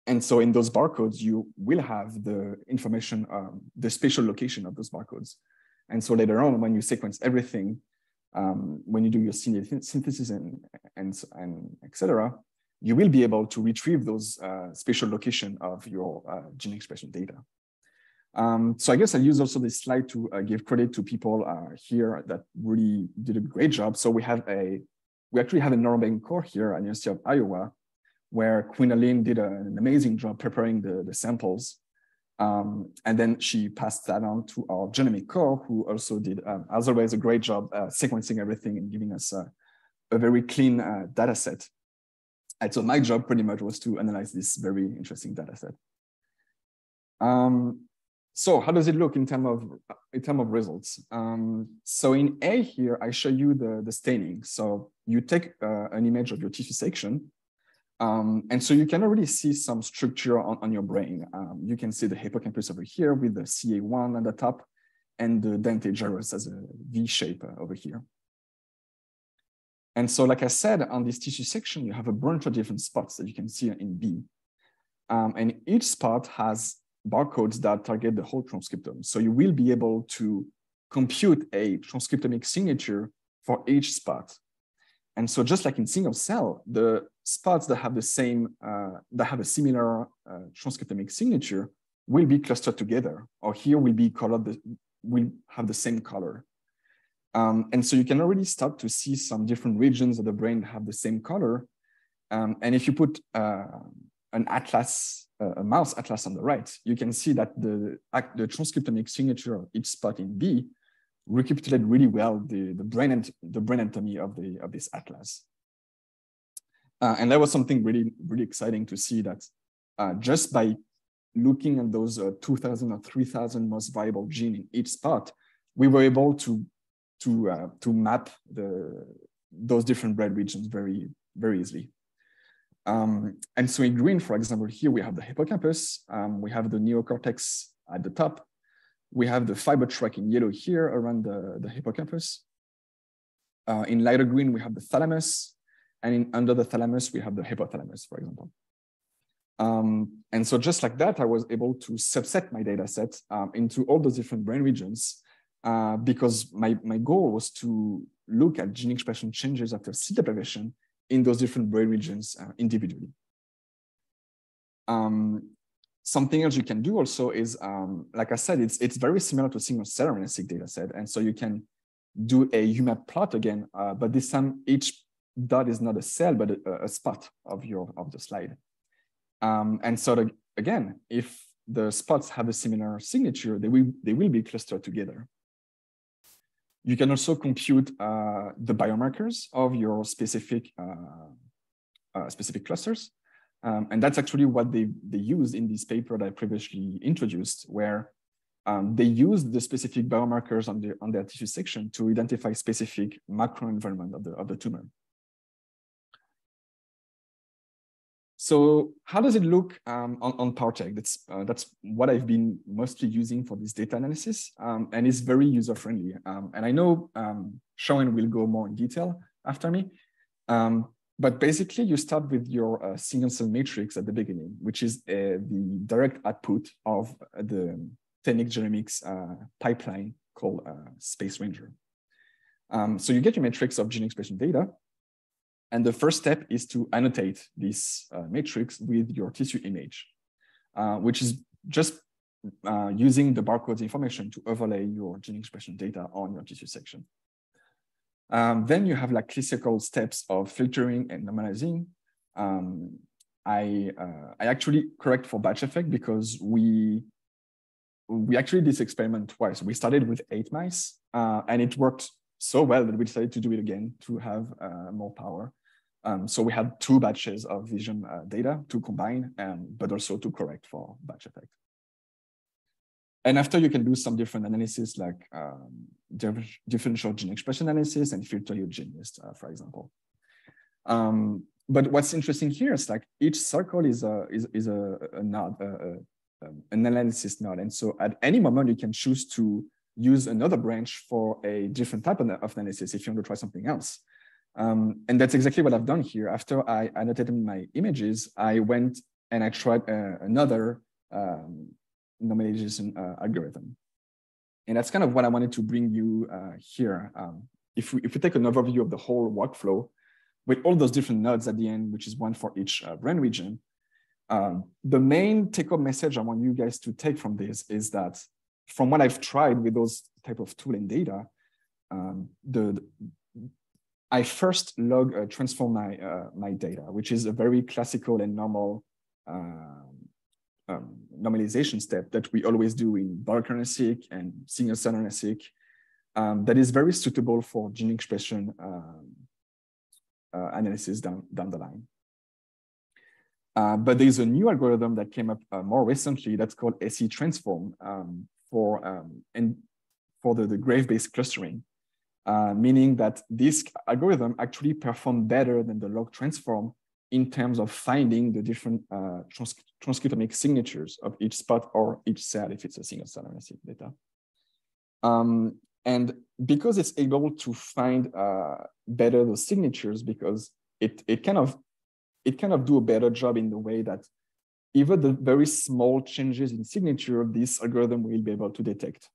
And so in those barcodes, you will have the information, um, the spatial location of those barcodes. And so later on, when you sequence everything, um, when you do your synthesis and, and, and et cetera, you will be able to retrieve those uh, spatial location of your uh, gene expression data. Um, so I guess I'll use also this slide to uh, give credit to people uh, here that really did a great job. So we have a, we actually have a neurobank core here at University of Iowa where Quinnaline did a, an amazing job preparing the, the samples. Um, and then she passed that on to our genomic core, who also did, um, as always, a great job uh, sequencing everything and giving us a, a very clean uh, data set. And so my job pretty much was to analyze this very interesting data set. Um, so how does it look in terms of in terms of results? Um, so in A here, I show you the, the staining. So you take uh, an image of your tissue section, um, and so you can already see some structure on, on your brain. Um, you can see the hippocampus over here with the CA1 at the top and the dentate gyrus as a V shape uh, over here. And so, like I said, on this tissue section, you have a bunch of different spots that you can see in B. Um, and each spot has barcodes that target the whole transcriptome. So you will be able to compute a transcriptomic signature for each spot. And so just like in single cell, the spots that have the same, uh, that have a similar uh, transcriptomic signature will be clustered together, or here will be colored, the, will have the same color. Um, and so you can already start to see some different regions of the brain have the same color. Um, and if you put uh, an atlas, uh, a mouse atlas on the right, you can see that the, the transcriptomic signature of each spot in B recapitulated really well the, the, brain, and the brain anatomy of, the, of this atlas. Uh, and that was something really, really exciting to see that uh, just by looking at those uh, 2,000 or 3,000 most viable gene in each spot, we were able to, to, uh, to map the, those different brain regions very, very easily. Um, and so in green, for example, here we have the hippocampus, um, we have the neocortex at the top, we have the fiber tract in yellow here around the, the hippocampus. Uh, in lighter green, we have the thalamus, and in, under the thalamus, we have the hypothalamus, for example. Um, and so just like that, I was able to subset my data set um, into all those different brain regions uh, because my, my goal was to look at gene expression changes after sleep deprivation in those different brain regions uh, individually. Um, something else you can do also is, um, like I said, it's, it's very similar to a single cell RNA-seq data set. And so you can do a UMAP plot again, uh, but this time each dot is not a cell, but a, a spot of your of the slide. Um, and so the, again, if the spots have a similar signature, they will, they will be clustered together. You can also compute uh, the biomarkers of your specific, uh, uh, specific clusters. Um, and that's actually what they, they used in this paper that I previously introduced, where um, they used the specific biomarkers on, the, on their tissue section to identify specific macroenvironment of the, of the tumor. So how does it look um, on, on Partek? That's, uh, that's what I've been mostly using for this data analysis, um, and it's very user-friendly. Um, and I know um, Xiaowen will go more in detail after me, um, but basically you start with your uh, single cell matrix at the beginning, which is uh, the direct output of the 10x Genomics uh, pipeline called uh, Space Ranger. Um, so you get your matrix of gene expression data, And the first step is to annotate this uh, matrix with your tissue image, uh, which is just uh, using the barcode information to overlay your gene expression data on your tissue section. Um, then you have like classical steps of filtering and normalizing. Um, I, uh, I actually correct for batch effect because we, we actually did this experiment twice. We started with eight mice uh, and it worked so well that we decided to do it again to have uh, more power. Um, so we had two batches of Visium uh, data to combine, um, but also to correct for batch effect. And after you can do some different analysis like um, differential gene expression analysis and filter your gene list, uh, for example. Um, but what's interesting here is like each circle is a is, is a, a node, a, a, an analysis node. And so at any moment you can choose to use another branch for a different type of, analysis if you want to try something else. Um, and that's exactly what I've done here. After I annotated my images, I went and I tried uh, another um, normalization uh, algorithm. And that's kind of what I wanted to bring you uh, here. Um, if, we, if we take an overview of the whole workflow with all those different nodes at the end, which is one for each uh, brain region, um, the main take-home message I want you guys to take from this is that from what I've tried with those type of tool and data, um, the, the, I first log uh, transform my uh, my data, which is a very classical and normal uh, um, normalization step that we always do in bulk RNA-seq and single cell RNA-seq um, that is very suitable for gene expression um, uh, analysis down, down the line. Uh, but there's a new algorithm that came up uh, more recently that's called SCTransform um, for um, and for the, the graph-based clustering, uh, meaning that this algorithm actually performed better than the log transform in terms of finding the different uh, trans transcriptomic signatures of each spot or each cell if it's a single cell RNA data. Um, and because it's able to find uh, better the signatures because it, it kind of it kind of do a better job in the way that even the very small changes in signature, of this algorithm will be able to detect.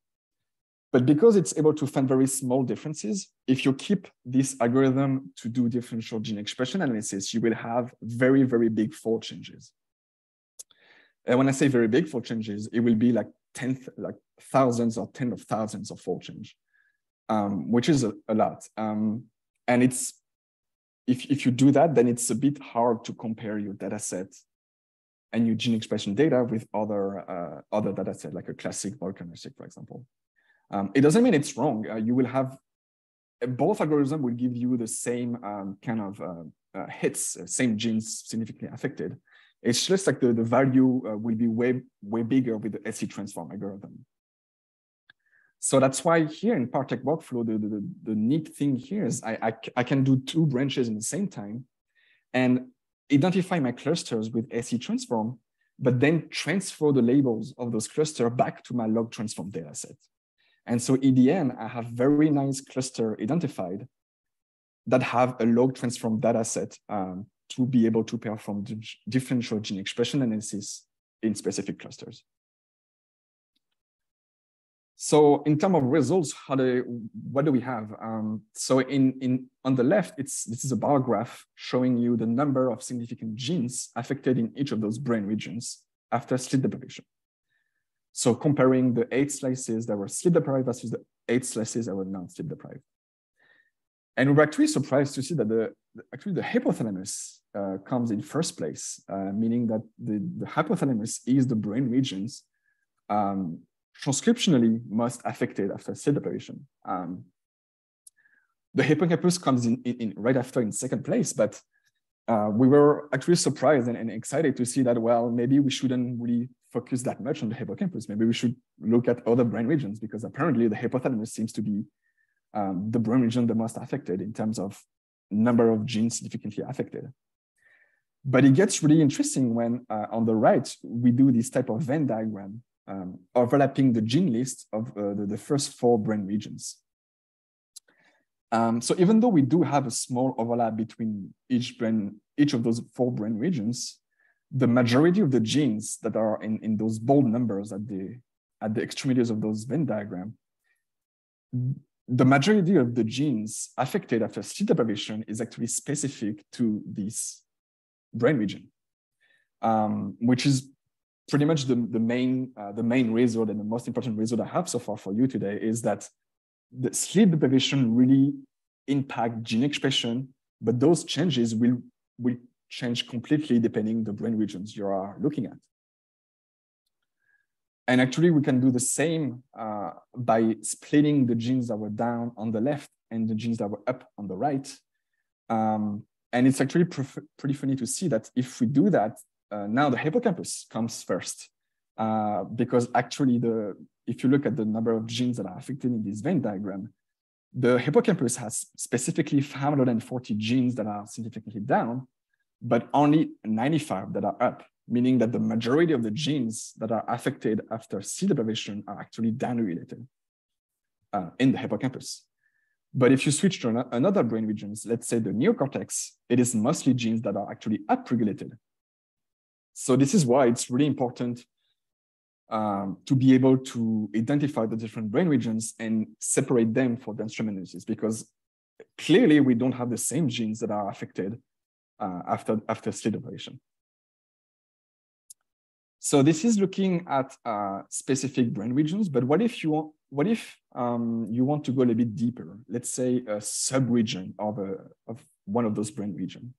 But because it's able to find very small differences, if you keep this algorithm to do differential gene expression analysis, you will have very, very big fold changes. And when I say very big fold changes, it will be like tenth, like thousands or tens of thousands of fold change, um, which is a, a lot. Um, and it's if, if you do that, then it's a bit hard to compare your data set and your gene expression data with other uh, other data set, like a classic volcanistic, for example. Um, it doesn't mean it's wrong. Uh, you will have both algorithms will give you the same um, kind of uh, uh hits, uh, same genes significantly affected. It's just like the, the value uh, will be way, way bigger with the SCTransform algorithm. So that's why here in Partek workflow, the, the, the neat thing here is I, I, I, can do two branches in the same time and identify my clusters with SCTransform, but then transfer the labels of those clusters back to my log transform dataset. And so in the end, I have very nice cluster identified that have a log transform dataset um, to be able to perform differential gene expression analysis in specific clusters. So in terms of results, how do what do we have? Um, so in in on the left, it's this is a bar graph showing you the number of significant genes affected in each of those brain regions after sleep deprivation. So comparing the eight slices that were sleep deprived versus the eight slices that were non-sleep deprived. And we were actually surprised to see that the actually the hypothalamus uh, comes in first place, uh, meaning that the, the hypothalamus is the brain regions um, transcriptionally most affected after cell deprivation. Um, the hippocampus comes in, in, in, right after in second place, but uh, we were actually surprised and, and, excited to see that, well, maybe we shouldn't really focus that much on the hippocampus. Maybe we should look at other brain regions because apparently the hypothalamus seems to be um, the brain region the most affected in terms of number of genes significantly affected. But it gets really interesting when uh, on the right, we do this type of Venn diagram um, overlapping the gene list of uh, the, the, first four brain regions. Um, so even though we do have a small overlap between each brain, each of those four brain regions, the majority of the genes that are in, in those bold numbers at the, at the extremities of those Venn diagram, the majority of the genes affected after sleep deprivation is actually specific to this brain region, um, which is pretty much the, the main uh, the main result and the most important result I have so far for you today is that the sleep deprivation really impact gene expression, but those changes will will change completely depending the brain regions you are looking at. And actually, we can do the same uh, by splitting the genes that were down on the left and the genes that were up on the right. Um, and it's actually pretty funny to see that if we do that, uh, now the hippocampus comes first. Uh, because actually, the if you look at the number of genes that are affected in this Venn diagram, the hippocampus has specifically 540 genes that are significantly down, but only 95 that are up meaning that the majority of the genes that are affected after sleep deprivation are actually downregulated uh, in the hippocampus. But if you switch to another brain regions, let's say the neocortex, it is mostly genes that are actually upregulated. So this is why it's really important um, to be able to identify the different brain regions and separate them for downstream analysis, because clearly we don't have the same genes that are affected uh, after, after sleep deprivation. So this is looking at uh, specific brain regions, but what if you want, what if um, you want to go a little bit deeper? Let's say a sub-region of, a, of one of those brain regions.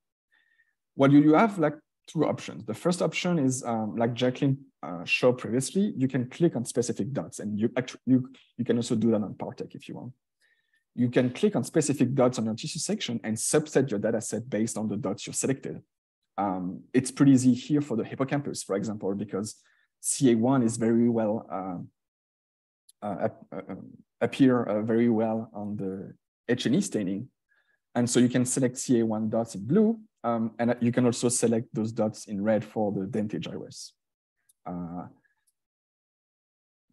What you, you have like two options. The first option is um, like Jacqueline uh, showed previously, you can click on specific dots and you, you, you can also do that on Partek if you want. You can click on specific dots on your tissue section and subset your data set based on the dots you selected. Um, it's pretty easy here for the hippocampus, for example, because CA1 is very well uh, uh, uh, um, appear uh, very well on the H&E staining. And so you can select CA1 dots in blue, um, and you can also select those dots in red for the dentate gyrus. Uh,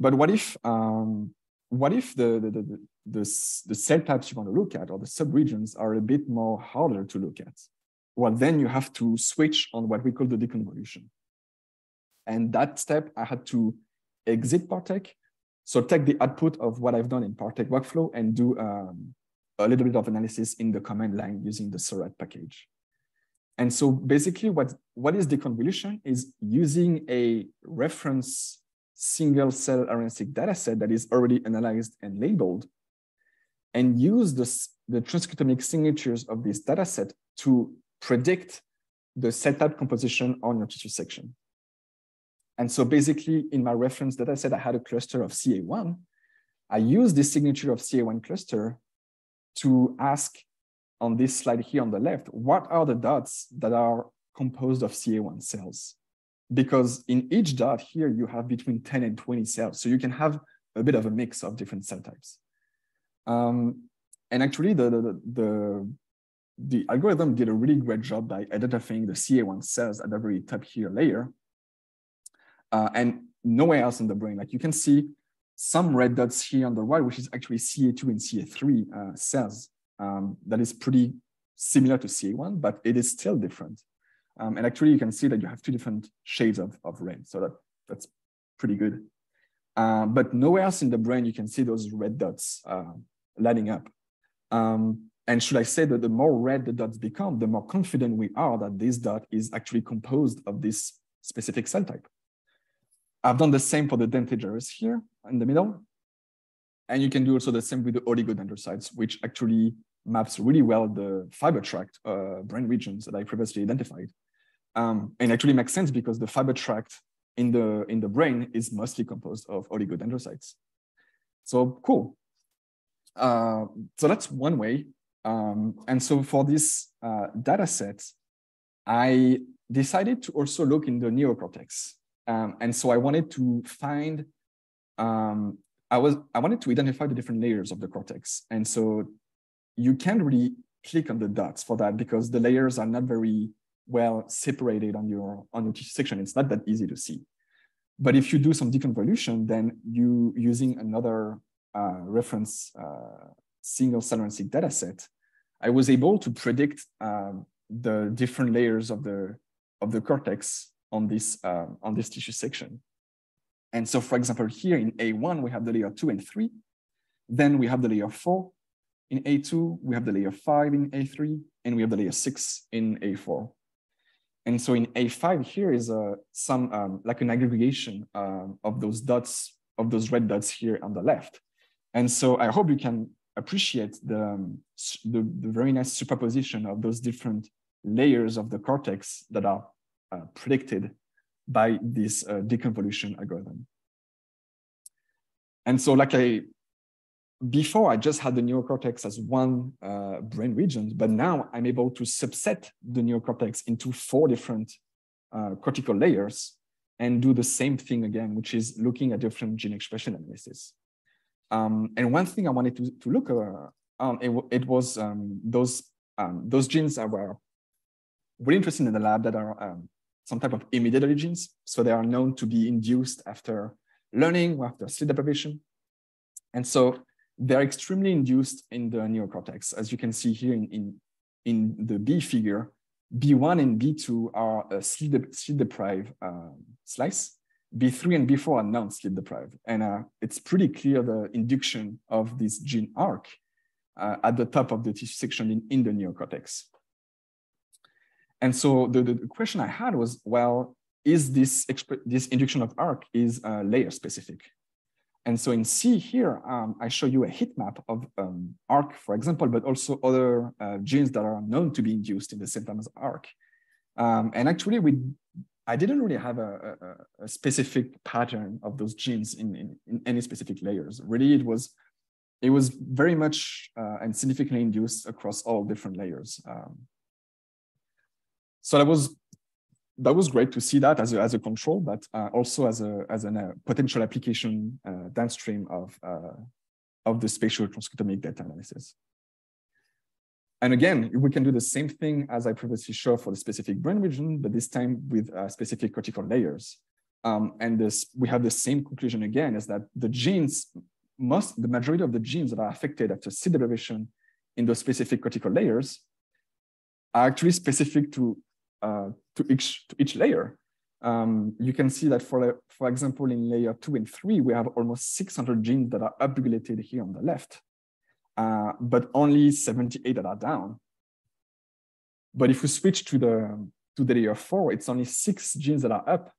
but what if um, what if the, the, the, the, the cell types you want to look at or the subregions are a bit more harder to look at? well, then you have to switch on what we call the deconvolution. And that step, I had to exit Partek. So take the output of what I've done in Partek workflow and do um, a little bit of analysis in the command line using the Seurat package. And so basically what, what is deconvolution is using a reference single cell RNA-seq dataset that is already analyzed and labeled and use the, the transcriptomic signatures of this dataset to predict the cell type composition on your tissue section. And so basically in my reference data set, I had a cluster of CA1. I used this signature of CA1 cluster to ask on this slide here on the left, what are the dots that are composed of CA1 cells? Because in each dot here, you have between 10 and 20 cells. So you can have a bit of a mix of different cell types. Um, and actually the, the, the, the algorithm did a really great job by identifying the CA1 cells at the very top here layer. Uh, and nowhere else in the brain. Like you can see some red dots here on the right, which is actually CA2 and CA3 uh, cells. Um, that is pretty similar to CA1, but it is still different. Um, and actually you can see that you have two different shades of, of red. So that, that's pretty good. Uh, but nowhere else in the brain, you can see those red dots uh, lining up. Um, and should I say that the more red the dots become, the more confident we are that this dot is actually composed of this specific cell type. I've done the same for the dentate gyrus here in the middle. And you can do also the same with the oligodendrocytes, which actually maps really well the fiber tract uh, brain regions that I previously identified. Um, and actually makes sense because the fiber tract in the, in the brain is mostly composed of oligodendrocytes. So cool. Uh, so that's one way um, and so for this uh, data set, I decided to also look in the neocortex. Um, and so I wanted to find, um, I was I wanted to identify the different layers of the cortex. And so you can't really click on the dots for that because the layers are not very well separated on your on your tissue section. It's not that easy to see. But if you do some deconvolution, then you using another uh, reference uh, single cell data set, I was able to predict um, the different layers of the of the cortex on this um, on this tissue section. And so, for example, here in A1, we have the layer two and three. Then we have the layer four in A2, we have the layer five in A3, and we have the layer six in A4. And so in A5 here is a, uh, some um, like an aggregation um, of those dots, of those red dots here on the left. And so I hope you can appreciate the, um, the, the, very nice superposition of those different layers of the cortex that are uh, predicted by this uh, deconvolution algorithm. And so like I before I just had the neocortex as one uh, brain region, but now I'm able to subset the neocortex into four different uh, cortical layers and do the same thing again, which is looking at different gene expression analysis. Um, and one thing I wanted to, to look at, um, it, it, was um, those, um, those genes that were really interesting in the lab that are um, some type of immediate genes. So they are known to be induced after learning or after sleep deprivation. And so they're extremely induced in the neocortex. As you can see here in, in, in the B figure, B1 and B2 are a sleep, de sleep deprived uh, slice. B3 and B4 are non-sleep deprived. And uh, it's pretty clear the induction of this gene ARC uh, at the top of the tissue section in, in the neocortex. And so the, the question I had was, well, is this, this induction of ARC is uh, layer specific? And so in C here, um, I show you a heat map of um, ARC, for example, but also other uh, genes that are known to be induced in the same time as ARC. Um, and actually, we I didn't really have a, a, a specific pattern of those genes in, in, in, any specific layers. Really, it was it was very much uh, and significantly induced across all different layers. Um, so that was that was great to see that as a, as a control, but uh, also as a as a uh, potential application uh, downstream of uh, of the spatial transcriptomic data analysis. And again, we can do the same thing as I previously showed for the specific brain region, but this time with uh, specific cortical layers. Um, and this we have the same conclusion again: is that the genes, most the majority of the genes that are affected after sleep deprivation in those specific cortical layers are actually specific to uh, to each to each layer. Um, you can see that for for example in layer two and three we have almost 600 genes that are upregulated here on the left, uh, but only 78 that are down. But if we switch to the to the layer four, it's only six genes that are up,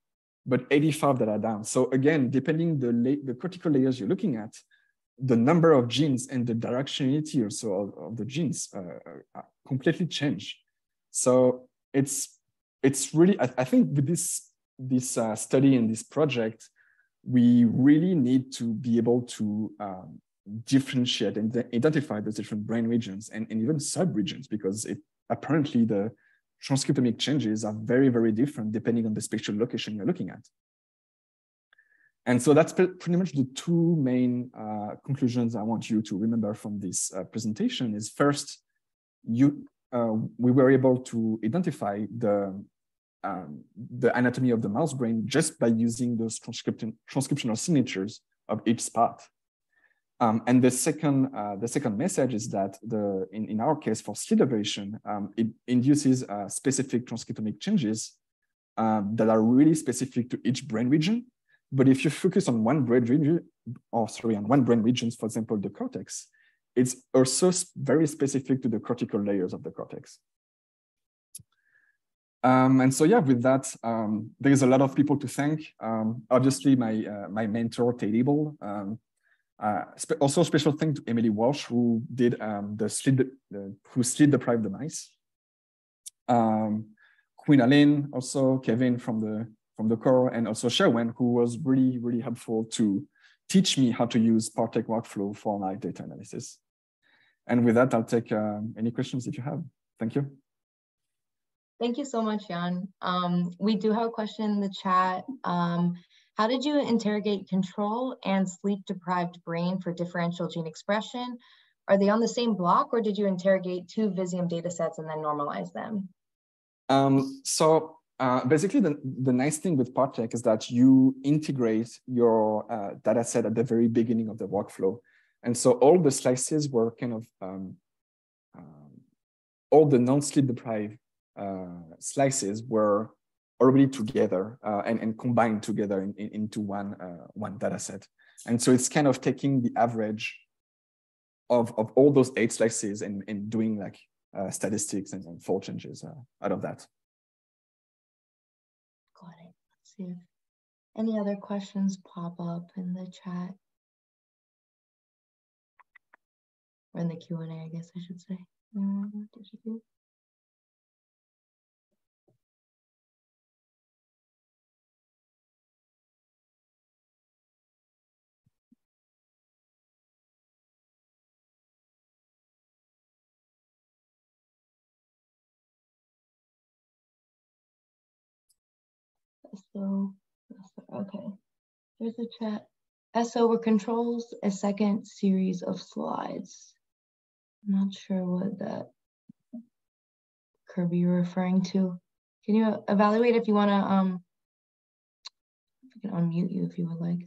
but 85 that are down. So again, depending the the cortical layers you're looking at, the number of genes and the directionality also of, of the genes uh, completely change. So it's it's really I, I think with this this uh, study and this project, we really need to be able to um, differentiate and identify those different brain regions and, and even subregions because it apparently the transcriptomic changes are very, very different depending on the spatial location you're looking at. And so that's pretty much the two main uh, conclusions I want you to remember from this uh, presentation is first, you uh, we were able to identify the um, the anatomy of the mouse brain just by using those transcription, transcriptional signatures of each spot. Um, and the second, uh, the second message is that the in, in our case for sleep deprivation, um, it induces uh, specific transcriptomic changes um, that are really specific to each brain region. But if you focus on one brain region, or sorry, on one brain regions, for example, the cortex, it's also very specific to the cortical layers of the cortex. Um, and so, yeah, with that, um, there's a lot of people to thank. Um, obviously, my uh, my mentor, Ted Abel. Um, uh, also, special thank to Emily Walsh, who did um, the sleep, who sleep deprived the mice. Um, Queen Aline, also Kevin from the from the core, and also Xiaowen, who was really really helpful to teach me how to use Partek workflow for my data analysis. And with that, I'll take uh, any questions if you have. Thank you. Thank you so much, Yann. Um, we do have a question in the chat. Um, how did you interrogate control and sleep deprived brain for differential gene expression? Are they on the same block or did you interrogate two Visium data sets and then normalize them? Um, so uh, basically, the, the nice thing with Partek is that you integrate your uh, data set at the very beginning of the workflow. And so all the slices were kind of, um, um, all the non-sleep deprived uh, slices were already together uh, and, and combined together in, in, into one, uh, one data set. And so it's kind of taking the average of, of all those eight slices and, and doing like uh, statistics and, and fold changes uh, out of that. Got it. Let's see if any other questions pop up in the chat. Or in the Q&A, I guess I should say. Um, So, okay, there's a chat. S over controls a second series of slides. I'm not sure what that Kirby you're referring to. Can you evaluate if you want to, um, I can unmute you if you would like.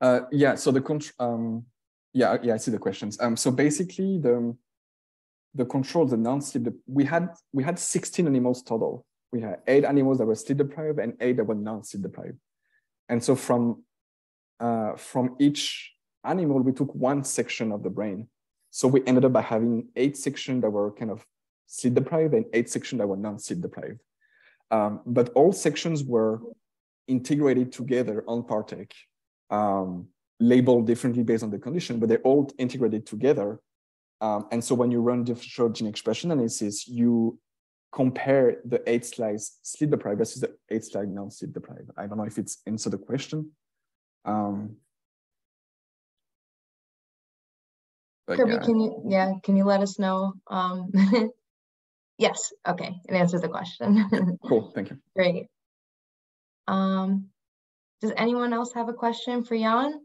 Uh, yeah, so the um, yeah, yeah, I see the questions. Um, so basically the, the control, the non-sleep, we had, we had 16 animals total. We had eight animals that were sleep deprived and eight that were non-sleep deprived. And so from, uh, from each animal, we took one section of the brain. So we ended up by having eight sections that were kind of sleep deprived and eight sections that were non-sleep deprived. Um, but all sections were integrated together on Partek um, labeled differently based on the condition, but they're all integrated together. Um, and so when you run differential gene expression analysis, you compare the eight slides sleep deprived versus the eight slide non-sleep deprived. I don't know if it's answered the question. Um, Kirby, yeah. can you yeah, can you let us know? Um, (laughs) yes, okay, it answers the question. (laughs) cool, thank you. Great. Um, does anyone else have a question for Yann?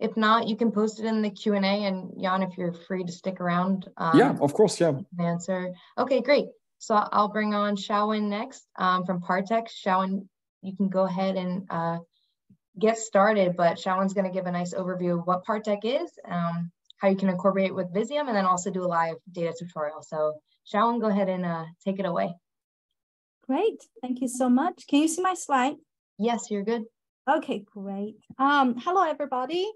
If not, you can post it in the Q&A and Yann, if you're free to stick around. Um, yeah, of course, yeah. Answer. Okay, great. So I'll bring on Xiaowen next um, from Partek. Xiaowen, you can go ahead and uh, get started, but Xiaowen's gonna give a nice overview of what Partek is, um, how you can incorporate it with Visium, and then also do a live data tutorial. So Xiaowen, go ahead and uh, take it away. Great, thank you so much. Can you see my slide? Yes, you're good. Okay, great. Um, hello, everybody.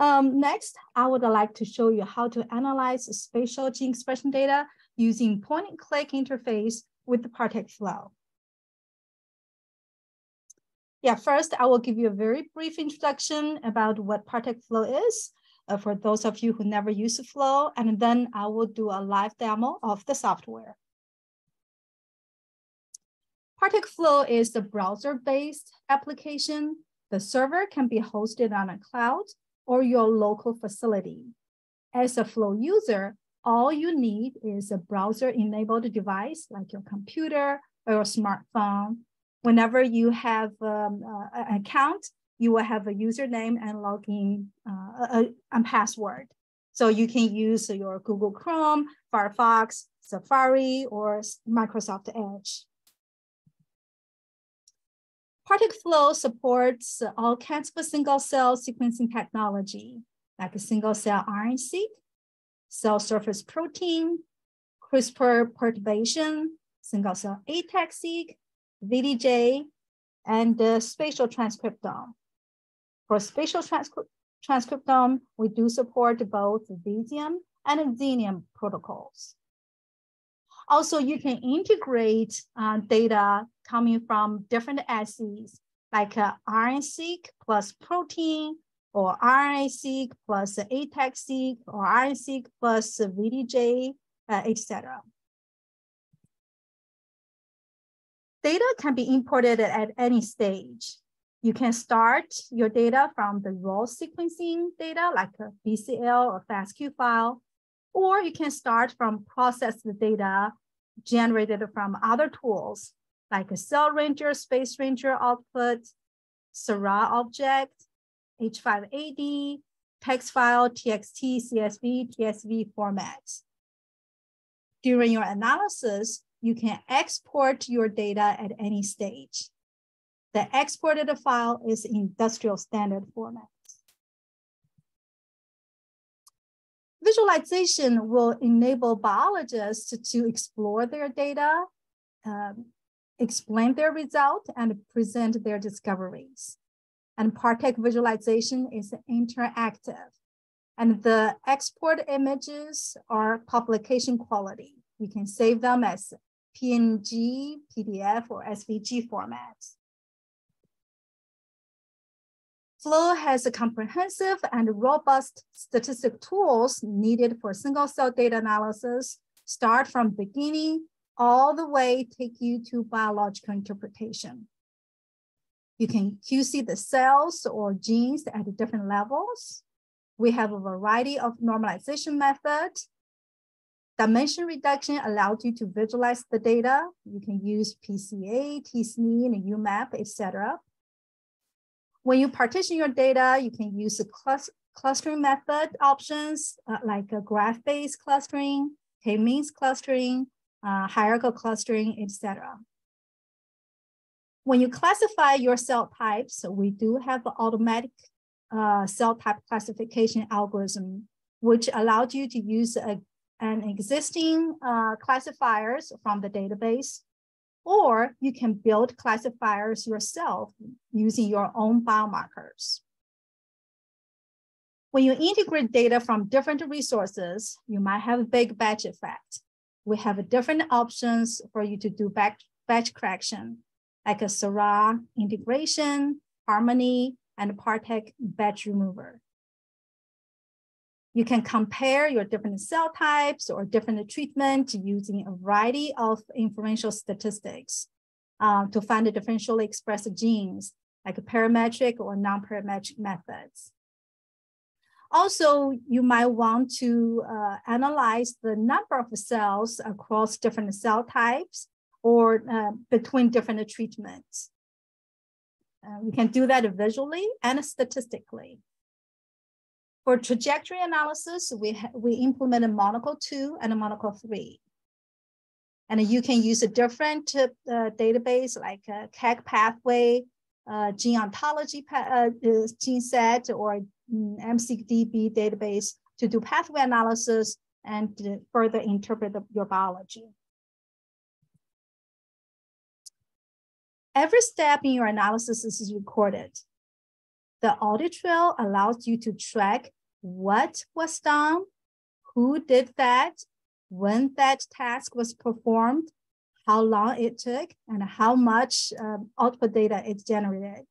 Um, next, I would like to show you how to analyze spatial gene expression data using point and click interface with the Partek Flow. Yeah, first, I will give you a very brief introduction about what Partek Flow is uh, for those of you who never use Flow, and then I will do a live demo of the software. Partek Flow is the browser-based application. The server can be hosted on a cloud or your local facility. As a Flow user, all you need is a browser-enabled device like your computer or your smartphone. Whenever you have um, uh, an account, you will have a username and login uh, and password. So you can use your Google Chrome, Firefox, Safari, or Microsoft Edge. Partek Flow supports all kinds of single cell sequencing technology, like single cell RNA-seq, cell surface protein, CRISPR perturbation, single cell ATAC-seq, VDJ, and the spatial transcriptome. For spatial transcri transcriptome, we do support both Visium and Xenium protocols. Also, you can integrate uh, data coming from different assays, like uh, RNA-seq plus protein, or RNA-seq plus ATAC-seq, or RNA-seq plus VDJ, uh, etc. Data can be imported at any stage. You can start your data from the raw sequencing data, like a BCL or FASTQ file, or you can start from processed data generated from other tools like a Cell Ranger, Space Ranger output, Seurat object, H5AD, text file, TXT, CSV, TSV formats. During your analysis, you can export your data at any stage. The exported file is industrial standard format. visualization will enable biologists to, to explore their data, um, explain their result, and present their discoveries. And Partek visualization is interactive. And the export images are publication quality. You can save them as PNG, PDF, or SVG formats. Flow has a comprehensive and robust statistic tools needed for single cell data analysis, start from beginning all the way take you to biological interpretation. You can QC the cells or genes at different levels. We have a variety of normalization methods. Dimension reduction allows you to visualize the data. You can use PCA, t-SNE, UMAP, etc. When you partition your data, you can use the clustering method options uh, like graph-based clustering, k-means clustering, uh, hierarchical clustering, etc. When you classify your cell types, we do have automatic uh, cell type classification algorithm, which allowed you to use a, an existing uh, classifiers from the database or you can build classifiers yourself using your own biomarkers. When you integrate data from different resources, you might have a big batch effect. We have different options for you to do batch, batch correction, like a Seurat integration, Harmony, and Partek batch remover. You can compare your different cell types or different treatment using a variety of inferential statistics uh, to find the differentially expressed genes like parametric or non-parametric methods. Also, you might want to uh, analyze the number of cells across different cell types or uh, between different treatments. Uh, we can do that visually and statistically. For trajectory analysis, we, we implemented Monocle 2 and a Monocle 3. And you can use a different uh, database like uh, KEGG pathway, uh, gene ontology uh, uh, gene set, or MSigDB database to do pathway analysis and further interpret your biology. Every step in your analysis is recorded. The audit trail allows you to track what was done, who did that, when that task was performed, how long it took, and how much um, output data it generated.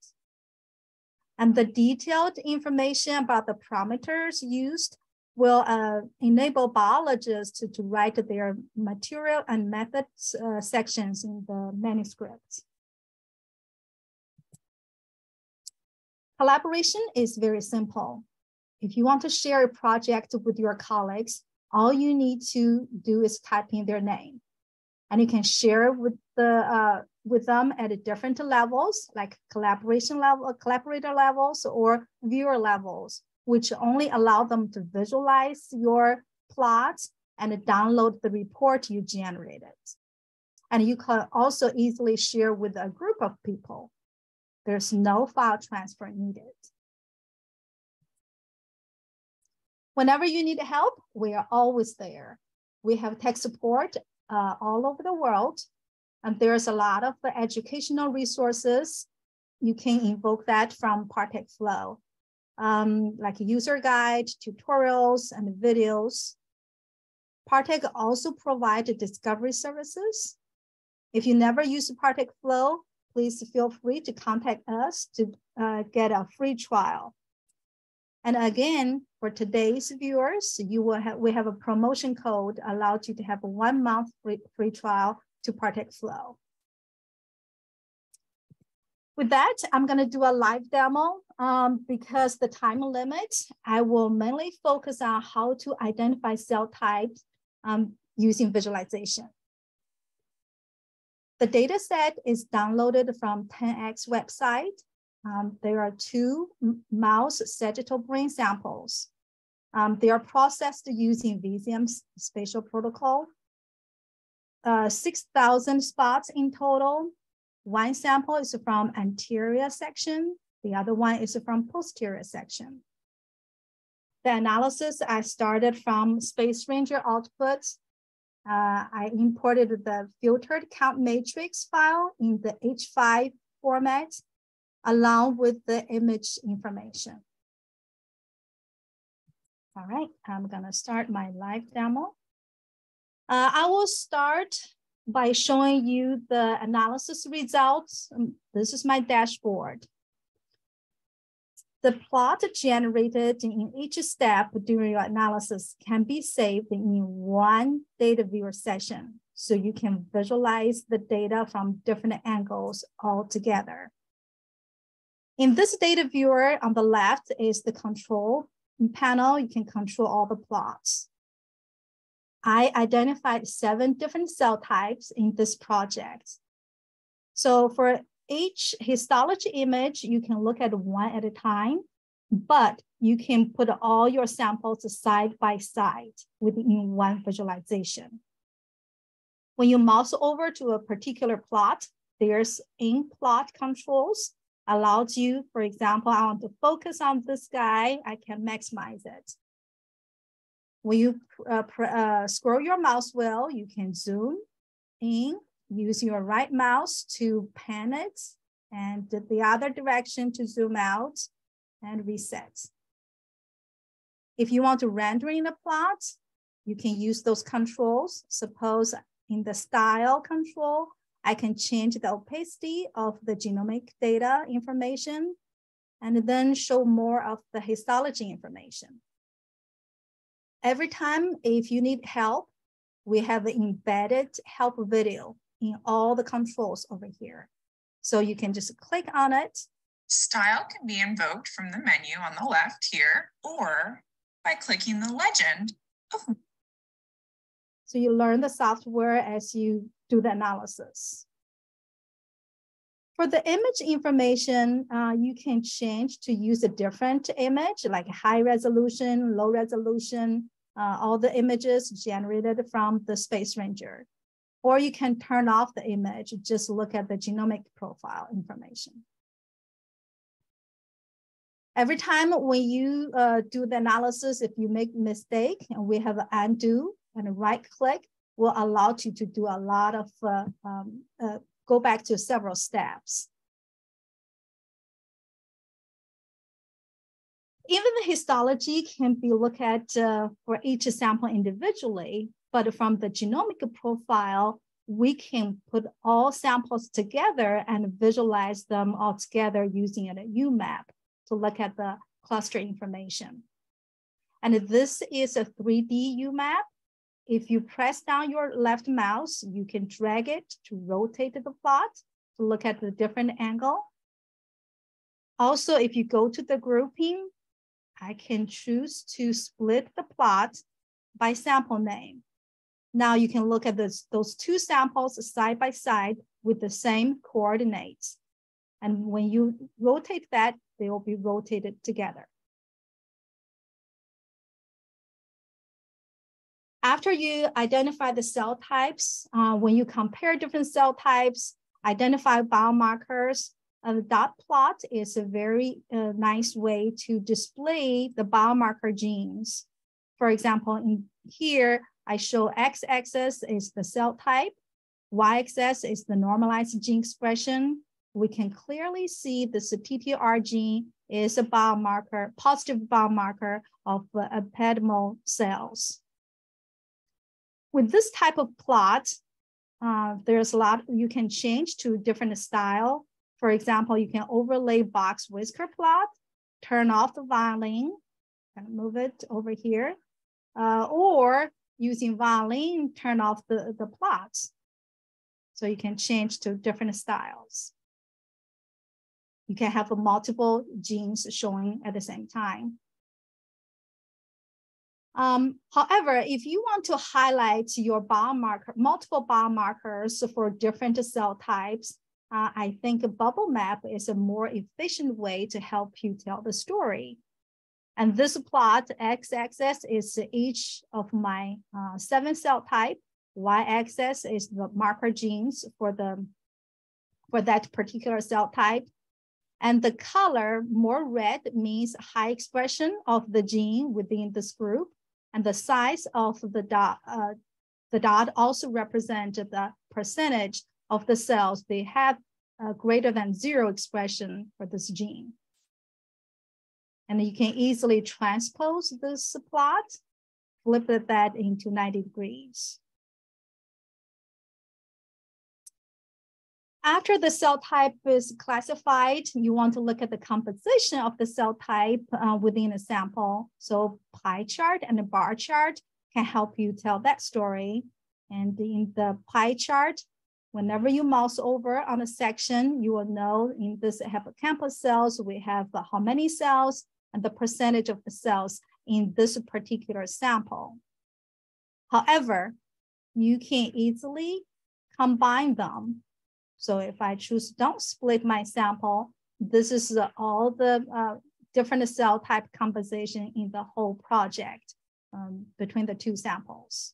And the detailed information about the parameters used will uh, enable biologists to, to write their material and methods uh, sections in the manuscripts. Collaboration is very simple. If you want to share a project with your colleagues, all you need to do is type in their name. And you can share with the uh, with them at different levels, like collaboration level, collaborator levels, or viewer levels, which only allow them to visualize your plots and download the report you generated. And you can also easily share with a group of people. There's no file transfer needed. Whenever you need help, we are always there. We have tech support uh, all over the world, and there's a lot of educational resources. You can invoke that from Partek Flow, um, like user guide, tutorials, and videos. Partek also provides discovery services. If you never use Partek Flow, please feel free to contact us to uh, get a free trial. And again, for today's viewers, you will have we have a promotion code allowed you to have a one month free, free trial to Partek Flow. With that, I'm going to do a live demo um, because the time limit, I will mainly focus on how to identify cell types um, using visualization. The data set is downloaded from 10x website. Um, there are two mouse sagittal brain samples. Um, they are processed using Visium's spatial protocol. Uh, 6,000 spots in total. One sample is from anterior section. The other one is from posterior section. the analysis, I started from Space Ranger outputs. Uh, I imported the filtered count matrix file in the H5 format, along with the image information. All right, I'm gonna start my live demo. Uh, I will start by showing you the analysis results. Um, this is my dashboard. The plot generated in each step during your analysis can be saved in one data viewer session. So you can visualize the data from different angles all together. In this data viewer on the left is the control panel. You can control all the plots. I identified seven different cell types in this project. So for each histology image, you can look at one at a time, but you can put all your samples side by side within one visualization. When you mouse over to a particular plot, there's in-plot controls allows you, for example, I want to focus on this guy, I can maximize it. When you uh, uh, scroll your mouse wheel, you can zoom in use your right mouse to pan it and the other direction to zoom out and reset. If you want to render in the plot, you can use those controls. Suppose in the style control, I can change the opacity of the genomic data information and then show more of the histology information. Every time if you need help, we have an embedded help video in all the controls over here. So you can just click on it. Style can be invoked from the menu on the left here or by clicking the legend of so you learn the software as you do the analysis. For the image information, uh, you can change to use a different image like high resolution, low resolution, uh, all the images generated from the Space Ranger or you can turn off the image, just look at the genomic profile information. Every time when you uh, do the analysis, if you make mistake and we have an undo and a right click, will allow you to do a lot of, uh, um, uh, go back to several steps. Even the histology can be looked at uh, for each sample individually, but from the genomic profile, we can put all samples together and visualize them all together using a UMAP to look at the cluster information. And this is a 3D UMAP. If you press down your left mouse, you can drag it to rotate the plot to look at the different angle. Also, if you go to the grouping, I can choose to split the plot by sample name. Now you can look at this, those two samples side by side with the same coordinates. And when you rotate that, they will be rotated together. After you identify the cell types, uh, when you compare different cell types, identify biomarkers, uh, the dot plot is a very uh, nice way to display the biomarker genes. For example, in here, I show x-axis is the cell type, y-axis is the normalized gene expression. We can clearly see the TTR gene is a biomarker, positive biomarker of uh, epidermal cells. With this type of plot, uh, there's a lot you can change to different style. For example, you can overlay box whisker plot, turn off the violin, and move it over here, uh, or using violin, turn off the, the plots. So you can change to different styles. You can have multiple genes showing at the same time. Um, however, if you want to highlight your biomarker, multiple biomarkers for different cell types, uh, I think a bubble map is a more efficient way to help you tell the story. And this plot, x-axis is each of my uh, seven cell type. Y-axis is the marker genes for the for that particular cell type. And the color more red means high expression of the gene within this group. And the size of the dot, uh, the dot also represent the percentage of the cells they have greater than zero expression for this gene. And you can easily transpose this plot, flip that into 90 degrees. After the cell type is classified, you want to look at the composition of the cell type uh, within a sample. So pie chart and a bar chart can help you tell that story. And in the pie chart, whenever you mouse over on a section, you will know in this hippocampus cells, we have how many cells and the percentage of the cells in this particular sample. However, you can easily combine them so if I choose don't split my sample, this is all the uh, different cell type composition in the whole project um, between the two samples.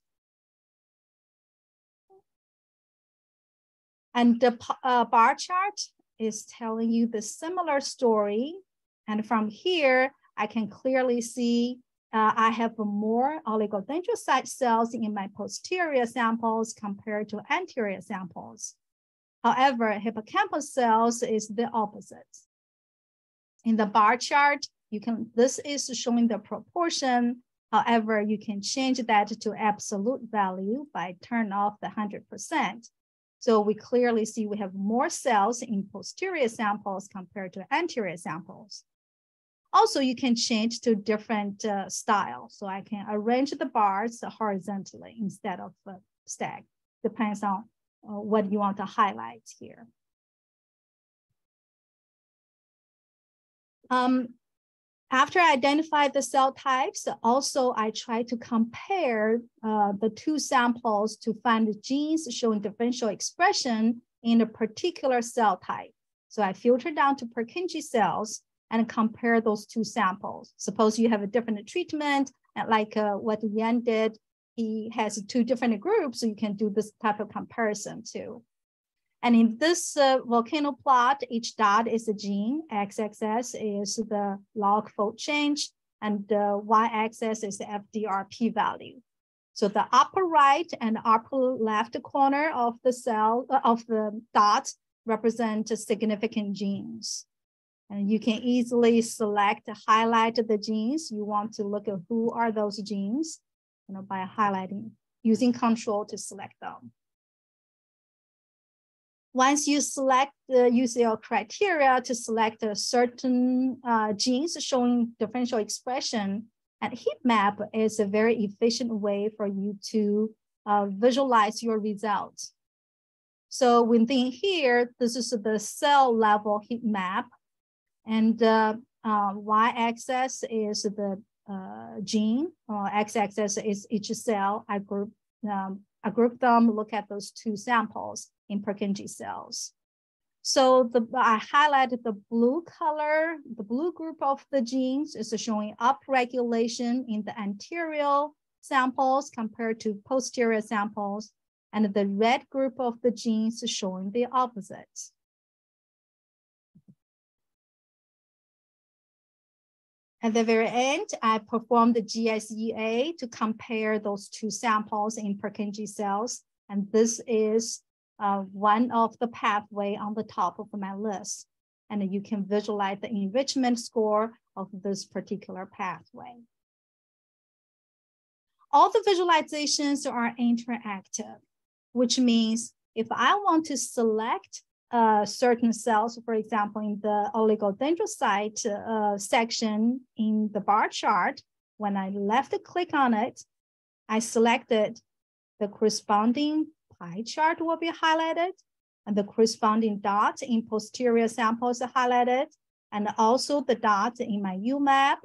And the uh, bar chart is telling you the similar story. And from here, I can clearly see uh, I have more oligodendrocyte cells in my posterior samples compared to anterior samples. However, hippocampus cells is the opposite. In the bar chart, you can, this is showing the proportion. However, you can change that to absolute value by turn off the 100%. So we clearly see we have more cells in posterior samples compared to anterior samples. Also, you can change to different uh, style. So I can arrange the bars horizontally instead of uh, stack, depends on what you want to highlight here. Um, after I identified the cell types, also I try to compare uh, the two samples to find the genes showing differential expression in a particular cell type. So I filter down to Purkinje cells and compare those two samples. Suppose you have a different treatment, like uh, what Yann did he has two different groups, so you can do this type of comparison too. And in this uh, volcano plot, each dot is a gene, x-axis is the log fold change, and the y-axis is the FDR p-value. So the upper right and upper left corner of the cell, uh, of the dot represent significant genes. And you can easily select, highlight the genes. You want to look at who are those genes you know, by highlighting, using control to select them. Once you select, uh, use your criteria to select a certain uh, genes showing differential expression, and heat map is a very efficient way for you to uh, visualize your results. So within here, this is the cell level heat map, and uh, uh, y-axis is the uh, gene, uh, x-axis is each cell. I group, um, I group them, look at those two samples in Purkinje cells. So the, I highlighted the blue color, the blue group of the genes is showing upregulation in the anterior samples compared to posterior samples. And the red group of the genes is showing the opposite. At the very end, I performed the GSEA to compare those two samples in Purkinje cells. And this is uh, one of the pathway on the top of my list. And you can visualize the enrichment score of this particular pathway. All the visualizations are interactive, which means if I want to select uh, certain cells, for example, in the oligodendrocyte uh, section in the bar chart, when I left click on it, I selected the corresponding pie chart will be highlighted and the corresponding dot in posterior samples highlighted and also the dot in my UMAP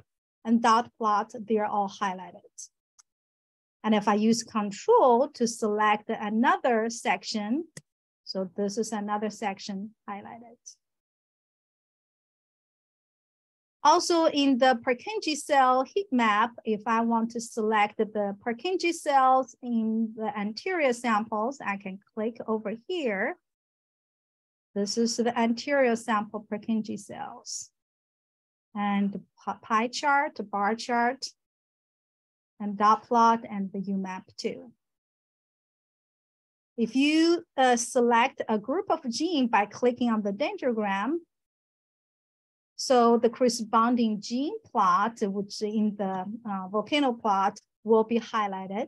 and dot plot, they're all highlighted. And if I use control to select another section, so this is another section highlighted. Also in the Purkinje cell heat map, if I want to select the Purkinje cells in the anterior samples, I can click over here. This is the anterior sample Purkinje cells. And pie chart, bar chart, and dot plot, and the UMAP too. If you uh, select a group of gene by clicking on the dendrogram, so the corresponding gene plot, which in the uh, volcano plot will be highlighted.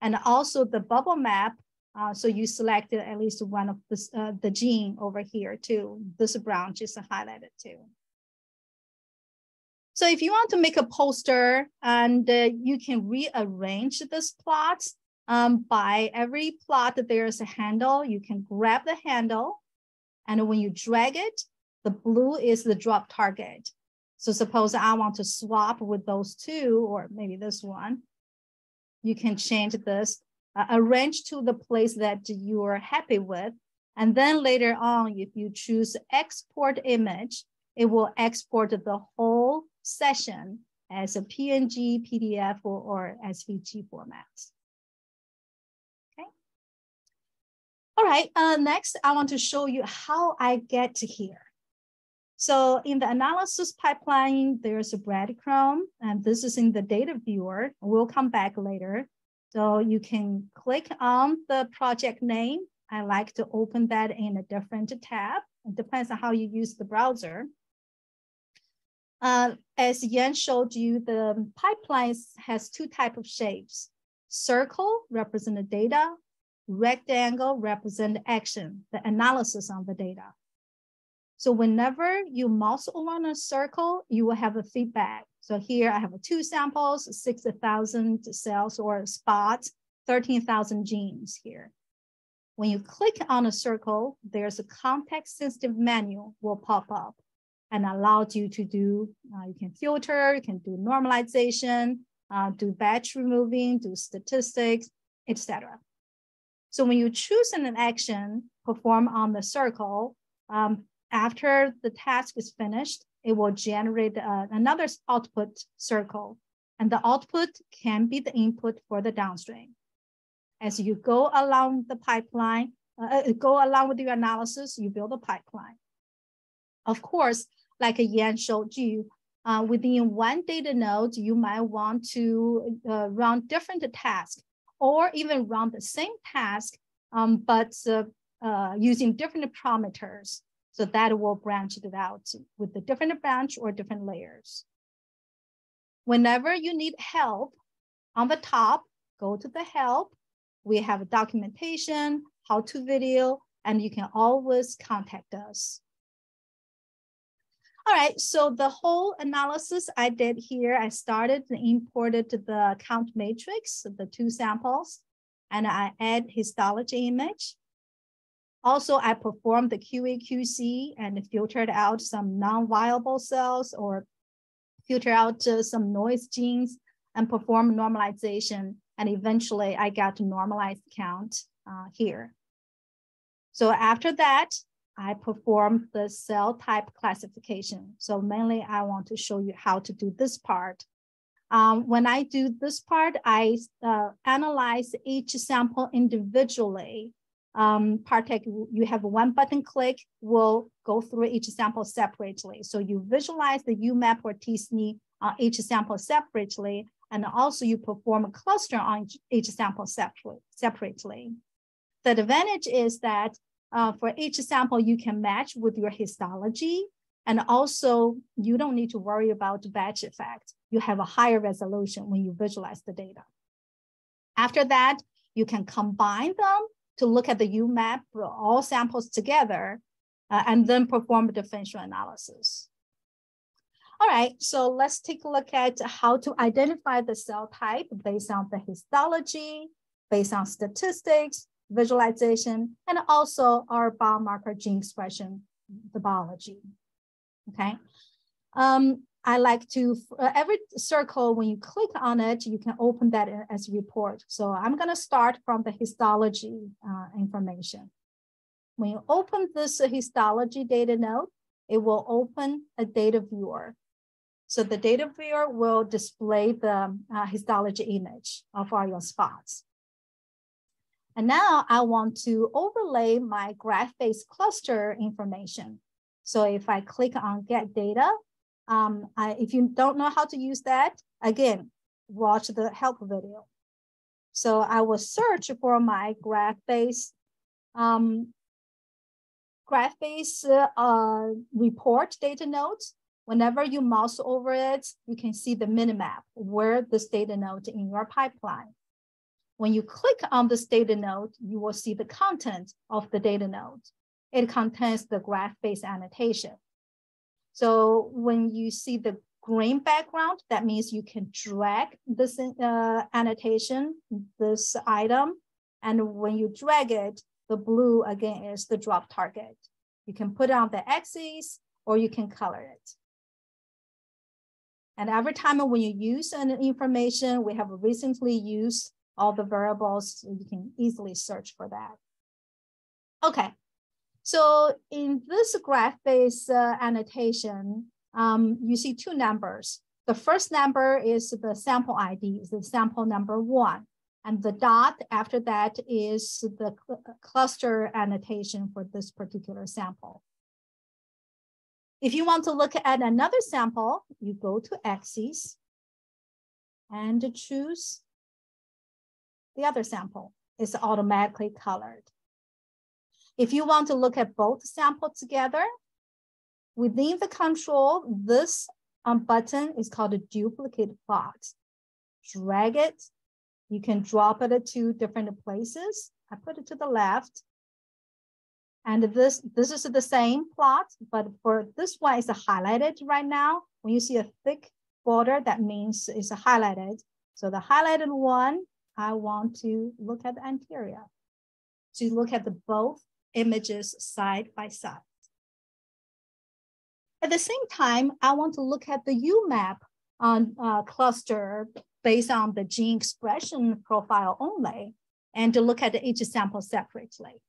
And also the bubble map, uh, so you selected at least one of the, uh, the gene over here too. This branch is highlighted too. So if you want to make a poster and uh, you can rearrange this plot um, by every plot, that there's a handle. You can grab the handle and when you drag it, the blue is the drop target. So suppose I want to swap with those two, or maybe this one, you can change this, uh, arrange to the place that you are happy with. And then later on, if you choose export image, it will export the whole session as a PNG, PDF, or, or SVG format. All right, uh, next I want to show you how I get to here. So in the analysis pipeline, there's a breadcrumb, and this is in the data viewer. We'll come back later. So you can click on the project name. I like to open that in a different tab. It depends on how you use the browser. Uh, as Yann showed you, the pipeline has two type of shapes. Circle represent the data, rectangle represent action, the analysis on the data. So whenever you mouse over a circle, you will have a feedback. So here I have two samples, 6,000 cells or spots, 13,000 genes here. When you click on a circle, there's a context sensitive menu will pop up and allows you to do, uh, you can filter, you can do normalization, uh, do batch removing, do statistics, etc. So when you choose an action perform on the circle, um, after the task is finished, it will generate uh, another output circle. And the output can be the input for the downstream. As you go along the pipeline, uh, uh go along with your analysis, you build a pipeline. Of course, like Yann showed you, uh, within one data node, you might want to uh, run different tasks or even run the same task, um, but uh, uh, using different parameters. So that will branch it out with the different branch or different layers. Whenever you need help on the top, go to the help. We have documentation, how to video, and you can always contact us. All right, so the whole analysis I did here, I started and imported the count matrix, the two samples, and I add histology image. Also, I performed the QA/QC and filtered out some non-viable cells or filter out uh, some noise genes and perform normalization. And eventually I got normalized count uh, here. So after that, I perform the cell type classification. So mainly I want to show you how to do this part. Um, when I do this part, I uh, analyze each sample individually. Um, you have one button click, will go through each sample separately. So you visualize the UMAP or t-SNE on each sample separately, and also you perform a cluster on each sample separately. The advantage is that uh, for each sample, you can match with your histology. And also, you don't need to worry about batch effect. You have a higher resolution when you visualize the data. After that, you can combine them to look at the UMAP, for all samples together, uh, and then perform a differential analysis. All right, so let's take a look at how to identify the cell type based on the histology, based on statistics, visualization, and also our biomarker gene expression, the biology, okay? Um, I like to, uh, every circle, when you click on it, you can open that as a report. So I'm gonna start from the histology uh, information. When you open this histology data node, it will open a data viewer. So the data viewer will display the uh, histology image of all your spots. And now I want to overlay my graph-based cluster information. So if I click on get data, um, I, if you don't know how to use that, again, watch the help video. So I will search for my graph-based um, graph-based uh, report data nodes. Whenever you mouse over it, you can see the minimap where this data node in your pipeline. When you click on this data node, you will see the content of the data node. It contains the graph-based annotation. So when you see the green background, that means you can drag this uh, annotation, this item, and when you drag it, the blue again is the drop target. You can put on the axis or you can color it. And every time when you use an information, we have recently used all the variables, you can easily search for that. Okay, so in this graph-based uh, annotation, um, you see two numbers. The first number is the sample ID, the sample number one. And the dot after that is the cl cluster annotation for this particular sample. If you want to look at another sample, you go to axes and choose the other sample. is automatically colored. If you want to look at both samples together, within the control, this um, button is called a duplicate plot. Drag it you can drop it at two different places. I put it to the left. And this, this is the same plot, but for this one, it's highlighted right now. When you see a thick border, that means it's highlighted. So the highlighted one, I want to look at the anterior. To look at the both images side by side. At the same time, I want to look at the UMAP on uh, cluster based on the gene expression profile only and to look at each sample separately.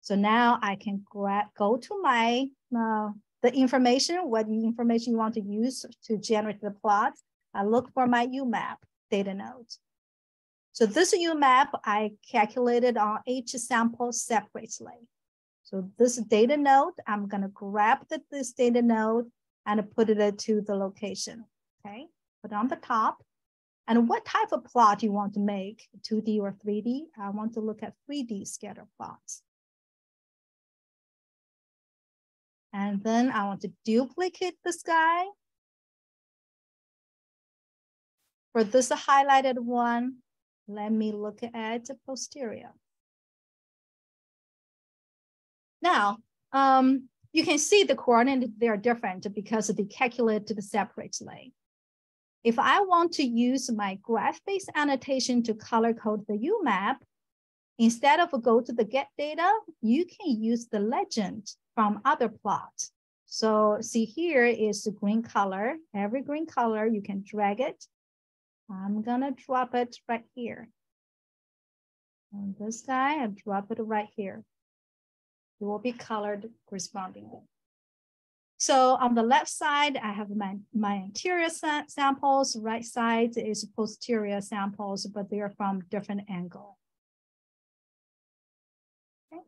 So now I can grab, go to my, uh, the information, what information you want to use to generate the plot. I look for my UMAP data node. So this UMAP I calculated on each sample separately. So this data node, I'm gonna grab the, this data node and put it to the location, okay? Put on the top and what type of plot you want to make, 2D or 3D? I want to look at 3D scatter plots. And then I want to duplicate the sky. For this highlighted one, let me look at posterior. Now, um, you can see the coordinates, they're different because they calculated separately. If I want to use my graph-based annotation to color code the UMAP, instead of go to the get data, you can use the legend from other plot. So see here is the green color. Every green color, you can drag it. I'm gonna drop it right here. And this guy, I drop it right here. It will be colored correspondingly. So on the left side, I have my, my anterior sa samples, right side is posterior samples, but they are from different angle. Okay.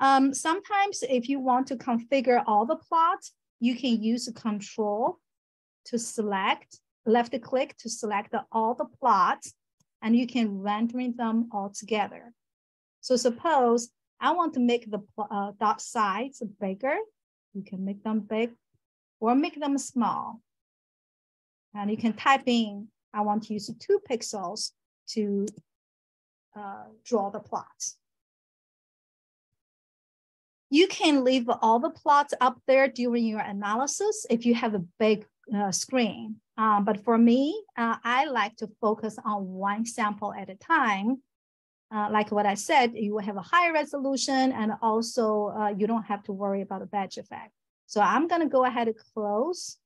Um, sometimes if you want to configure all the plots, you can use control to select, left click to select all the plots, and you can render them all together. So suppose I want to make the uh, dot size bigger, you can make them big or make them small. And you can type in, I want to use two pixels to uh, draw the plots. You can leave all the plots up there during your analysis if you have a big uh, screen. Um, but for me, uh, I like to focus on one sample at a time. Uh, like what I said, you will have a higher resolution and also uh, you don't have to worry about a batch effect. So I'm gonna go ahead and close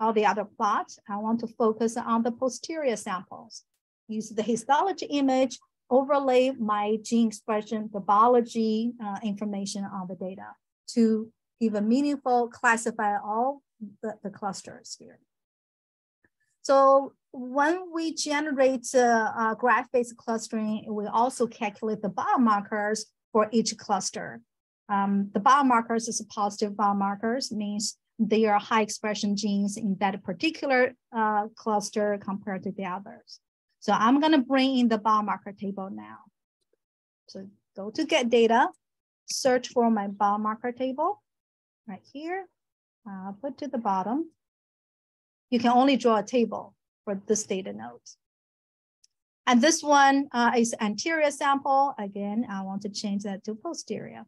all the other plots. I want to focus on the posterior samples. Use the histology image, overlay my gene expression, the biology uh, information on the data to give a meaningful, classify all the, the clusters here. So when we generate uh, uh, graph-based clustering, we also calculate the biomarkers for each cluster. Um, the biomarkers is positive biomarkers, means they are high expression genes in that particular uh, cluster compared to the others. So I'm gonna bring in the biomarker table now. So go to get data, search for my biomarker table right here, uh, put to the bottom. You can only draw a table for this data node. And this one uh, is anterior sample. Again, I want to change that to posterior.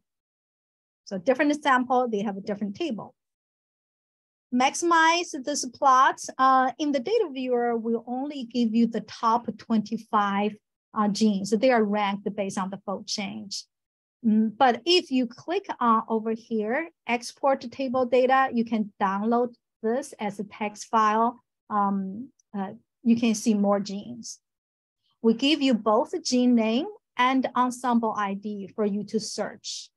So different sample, they have a different table. Maximize this plot. Uh, in the data viewer, will only give you the top 25 uh, genes. So they are ranked based on the fold change. Mm, but if you click on over here, export table data, you can download this as a text file. Um, uh, you can see more genes. We give you both gene name and Ensembl ID for you to search.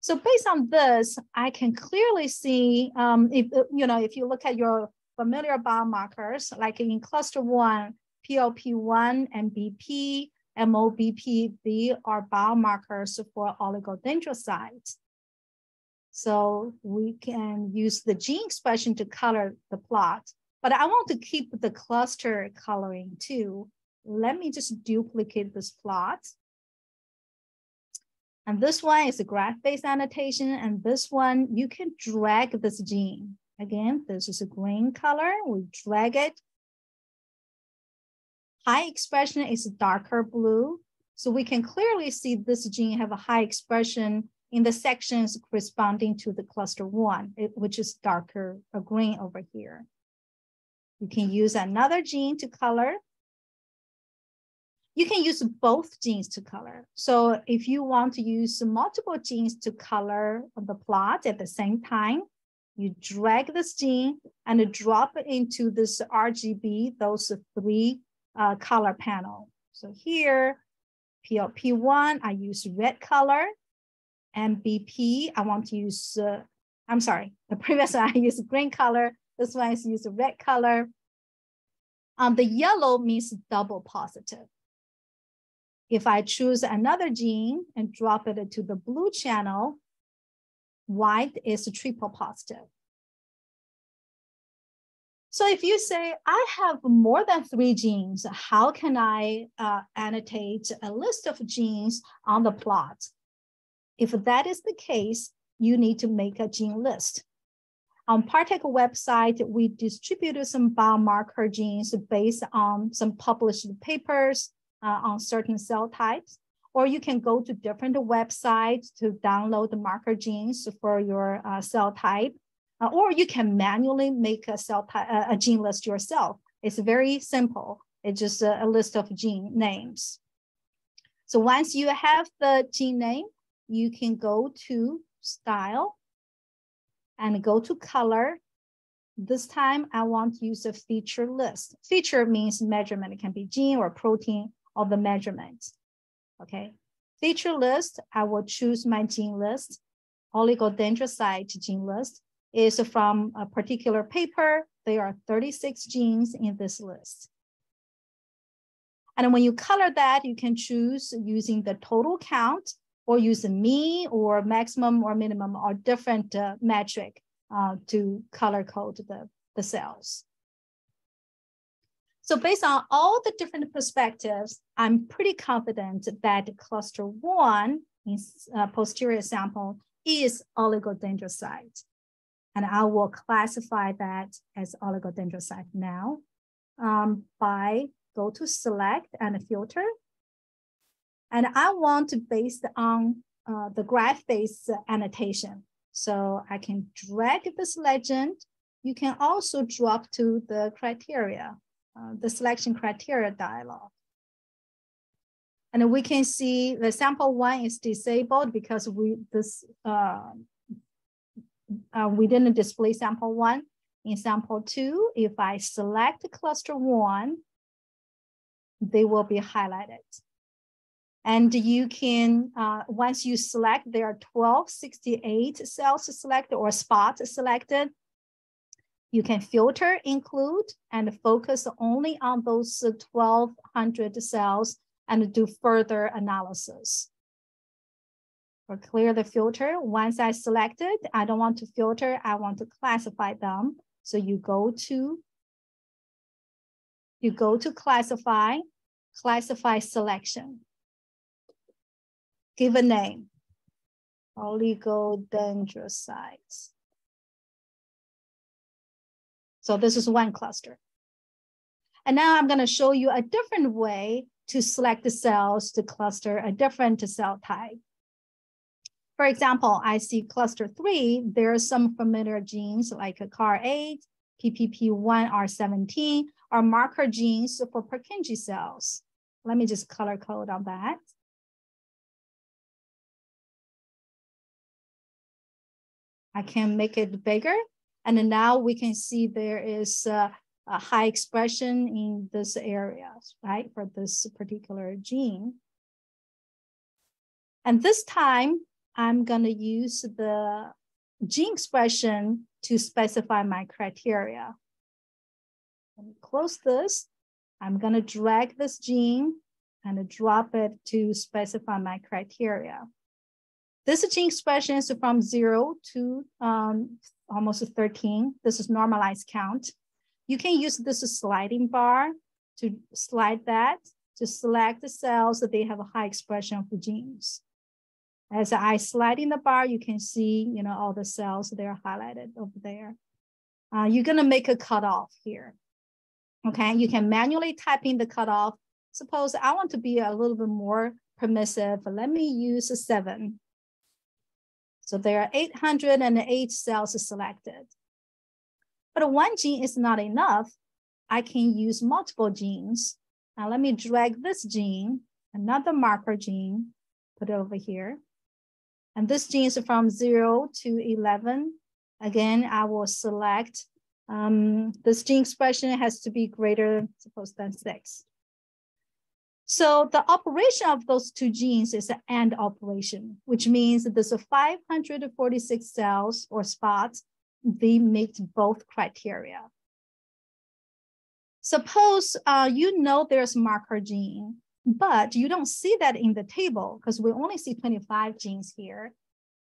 So based on this, I can clearly see um, if you know if you look at your familiar biomarkers, like in cluster one, PLP1 and BP, MOBP, they are biomarkers for oligodendrocytes. So we can use the gene expression to color the plot, but I want to keep the cluster coloring too. Let me just duplicate this plot. And this one is a graph-based annotation, and this one, you can drag this gene. Again, this is a green color, we drag it High expression is darker blue. So we can clearly see this gene have a high expression in the sections corresponding to the cluster one, which is darker green over here. You can use another gene to color. You can use both genes to color. So if you want to use multiple genes to color the plot at the same time, you drag this gene and drop it into this RGB, those three uh, color panel. So here, PLP1, I use red color. And BP, I want to use, uh, I'm sorry, (laughs) the previous one I use green color. This one is use red color. Um, the yellow means double positive. If I choose another gene and drop it to the blue channel, white is triple positive. So if you say, I have more than three genes, how can I uh, annotate a list of genes on the plot? If that is the case, you need to make a gene list. On Partek website, we distributed some biomarker genes based on some published papers uh, on certain cell types, or you can go to different websites to download the marker genes for your uh, cell type uh, or you can manually make a cell type, uh, a gene list yourself. It's very simple. It's just a, a list of gene names. So once you have the gene name, you can go to style and go to color. This time I want to use a feature list. Feature means measurement. It can be gene or protein or the measurement. Okay. Feature list, I will choose my gene list, oligodendrocyte gene list is from a particular paper. There are 36 genes in this list. And when you color that, you can choose using the total count or use a mean or maximum or minimum or different uh, metric uh, to color code the, the cells. So based on all the different perspectives, I'm pretty confident that cluster one in uh, posterior sample is oligodendrocyte. And I will classify that as oligodendrocyte now um, by go to select and filter. And I want to based on uh, the graph-based annotation. So I can drag this legend. You can also drop to the criteria, uh, the selection criteria dialog. And we can see the sample one is disabled because we this uh, uh, we didn't display sample one. In sample two, if I select cluster one, they will be highlighted. And you can, uh, once you select, there are 1268 cells selected or spots selected. You can filter, include, and focus only on those 1200 cells and do further analysis. Or clear the filter. Once I selected, I don't want to filter, I want to classify them. So you go to, you go to classify, classify selection. Give a name, oligodendrocytes. So this is one cluster. And now I'm gonna show you a different way to select the cells to cluster a different cell type. For example, I see cluster three, there are some familiar genes like CAR8, PPP1R17 are marker genes for Purkinje cells. Let me just color code on that. I can make it bigger. And now we can see there is a high expression in this area, right, for this particular gene. And this time, I'm going to use the gene expression to specify my criteria. Let me close this. I'm going to drag this gene and drop it to specify my criteria. This gene expression is from zero to um, almost 13. This is normalized count. You can use this sliding bar to slide that to select the cells that they have a high expression of the genes. As I slide in the bar, you can see, you know, all the cells they're highlighted over there. Uh, you're gonna make a cutoff here. Okay, you can manually type in the cutoff. Suppose I want to be a little bit more permissive. Let me use a seven. So there are 808 cells selected. But one gene is not enough. I can use multiple genes. Now let me drag this gene, another marker gene, put it over here. And this gene is from zero to 11. Again, I will select, um, this gene expression has to be greater, suppose than six. So the operation of those two genes is an AND operation, which means that there's a 546 cells or spots, they meet both criteria. Suppose uh, you know there's marker gene, but you don't see that in the table because we only see 25 genes here.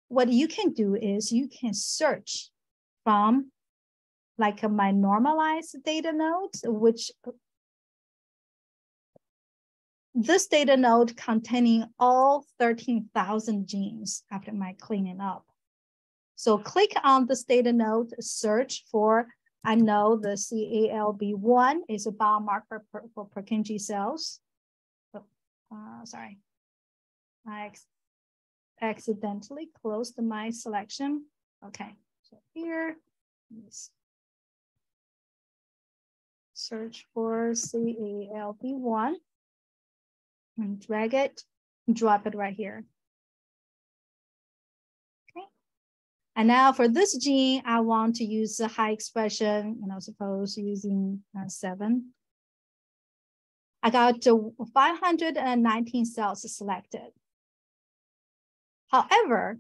What you can do is you can search from like my normalized data node, which this data node containing all 13,000 genes after my cleaning up. So click on this data node, search for, I know the CALB1 is a biomarker for, Purkinje cells uh, sorry, I accidentally closed my selection. Okay, so here, search for CALB1 and drag it, drop it right here. Okay. And now for this gene, I want to use the high expression, you know, suppose using uh, seven. I got 519 cells selected. However,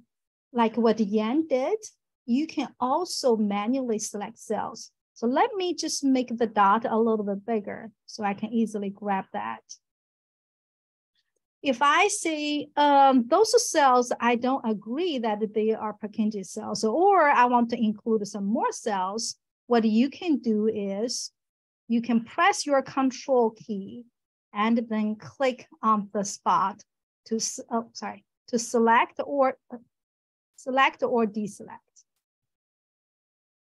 like what Yann did, you can also manually select cells. So let me just make the dot a little bit bigger so I can easily grab that. If I say um, those cells, I don't agree that they are Purkinje cells, or I want to include some more cells, what you can do is you can press your control key and then click on the spot to, oh, sorry, to select or select or deselect.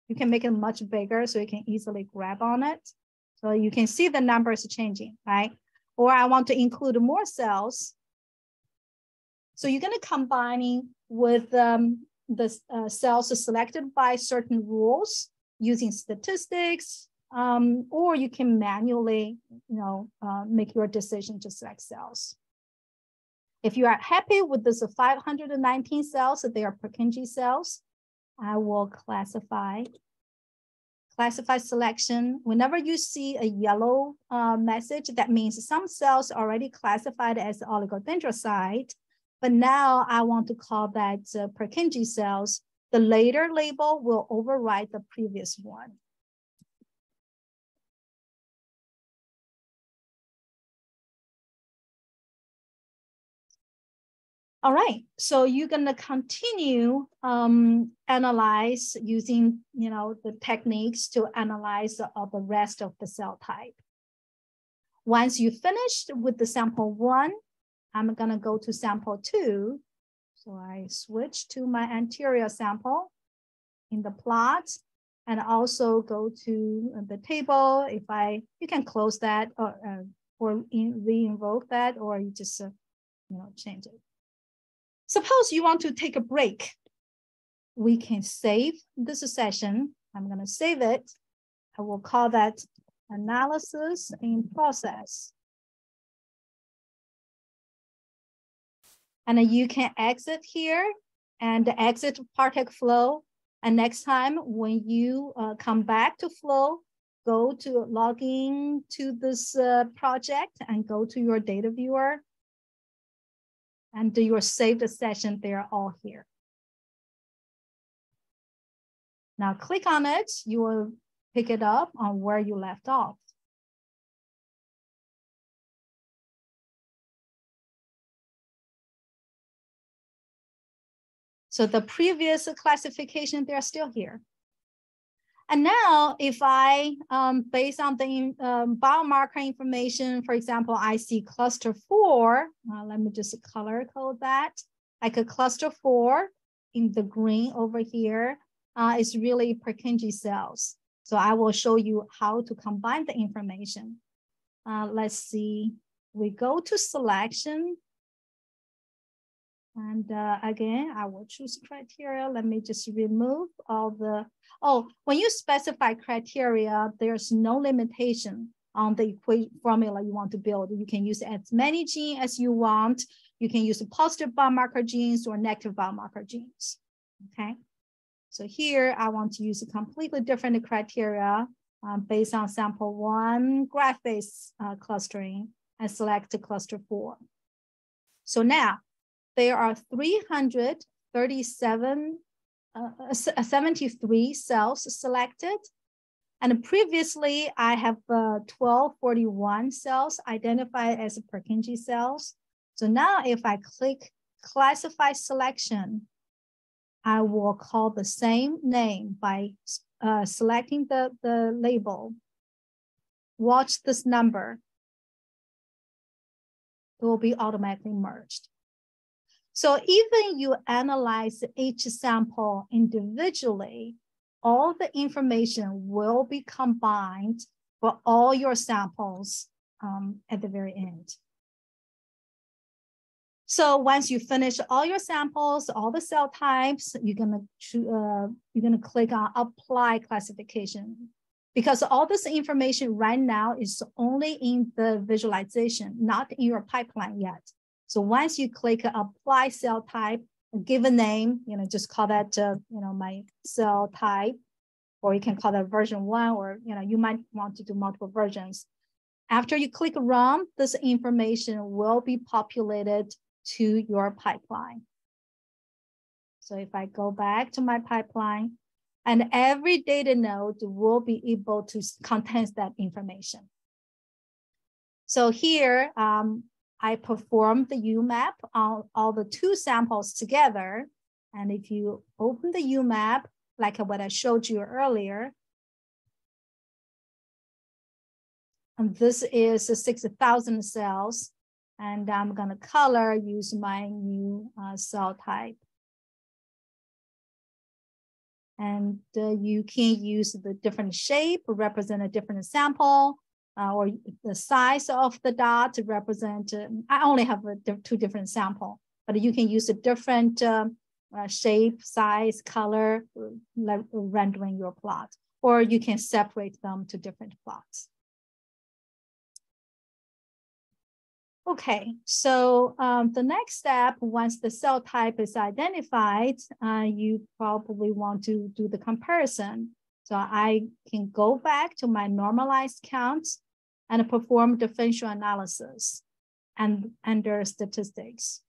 You can make it much bigger so you can easily grab on it. So you can see the numbers changing, right? Or I want to include more cells. So you're gonna combining with um, the uh, cells selected by certain rules using statistics, um, or you can manually, you know, uh, make your decision to select cells. If you are happy with this 519 cells, that they are Purkinje cells, I will classify. Classify selection. Whenever you see a yellow uh, message, that means some cells already classified as oligodendrocyte, but now I want to call that uh, Purkinje cells. The later label will override the previous one. All right, so you're gonna continue um, analyze using you know the techniques to analyze the, uh, the rest of the cell type. Once you finished with the sample one, I'm gonna go to sample two. So I switch to my anterior sample in the plot and also go to the table. If I, you can close that or, uh, or re-invoke that, or you just, uh, you know, change it. Suppose you want to take a break. We can save this session. I'm going to save it. I will call that analysis in process. And you can exit here and exit Partek flow. And next time when you uh, come back to flow, go to log in to this uh, project and go to your data viewer and do your saved the session, they're all here. Now click on it, you will pick it up on where you left off. So the previous classification, they're still here. And now if I, um, based on the um, biomarker information, for example, I see cluster four, uh, let me just color code that. I could cluster four in the green over here uh, is really Purkinje cells. So I will show you how to combine the information. Uh, let's see, we go to selection and uh, again, I will choose criteria. Let me just remove all the, oh, when you specify criteria, there's no limitation on the equation formula you want to build. You can use as many genes as you want. You can use positive biomarker genes or negative biomarker genes, okay? So here I want to use a completely different criteria um, based on sample one graph-based uh, clustering and select cluster four. So now there are 337, uh, uh 73 cells selected. And previously I have uh, 1241 cells identified as Purkinje cells. So now if I click classify selection, I will call the same name by uh, selecting the, the label. Watch this number. It will be automatically merged. So even you analyze each sample individually, all the information will be combined for all your samples um, at the very end. So once you finish all your samples, all the cell types, you're gonna uh, you're gonna click on apply classification because all this information right now is only in the visualization, not in your pipeline yet. So once you click apply cell type, give a name, you know, just call that, uh, you know, my cell type, or you can call that version one, or, you know, you might want to do multiple versions. After you click run, this information will be populated to your pipeline. So if I go back to my pipeline, and every data node will be able to contain that information. So here, um, I performed the UMAP on all the two samples together. And if you open the UMAP, like what I showed you earlier, and this is 6,000 cells. And I'm gonna color, use my new uh, cell type. And uh, you can use the different shape, represent a different sample, uh, or the size of the dot to represent, uh, I only have two different sample, but you can use a different uh, uh shape, size, color, uh, rendering your plot, or you can separate them to different plots. Okay, so um, the next step, once the cell type is identified, uh, you probably want to do the comparison. So I can go back to my normalized counts and perform differential analysis and under statistics.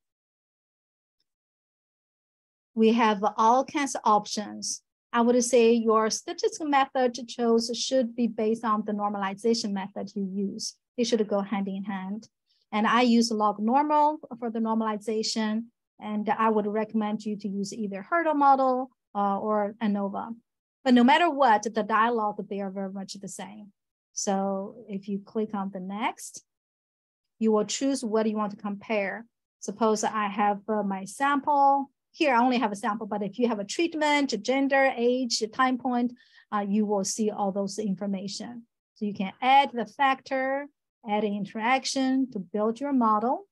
We have all kinds of options. I would say your statistical method to choose should be based on the normalization method you use. They should go hand in hand. And I use log normal for the normalization And I would recommend you to use either hurdle model uh, or ANOVA. But no matter what, the dialogue, they are very much the same. So if you click on the next, you will choose what you want to compare. Suppose I have uh, my sample. Here I only have a sample, but if you have a treatment, gender, age, time point, uh, you will see all those information. So you can add the factor, add an interaction to build your model.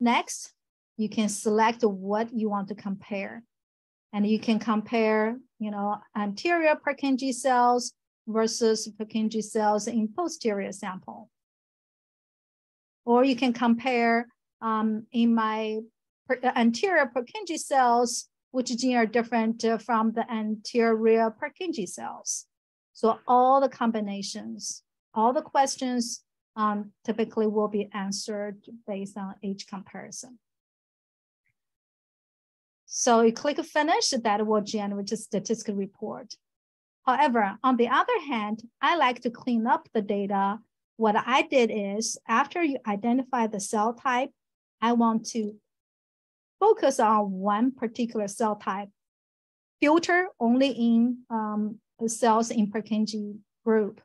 Next, you can select what you want to compare. And you can compare, you know, anterior Purkinje cells versus Purkinje cells in posterior sample. Or you can compare um, in my anterior Purkinje cells, which gene are different uh, from the anterior Purkinje cells. So all the combinations, all the questions um, typically will be answered based on age comparison. So you click finish, that will generate a statistical report. However, on the other hand, I like to clean up the data. What I did is after you identify the cell type, I want to focus on one particular cell type, filter only in um, cells in Purkinje group.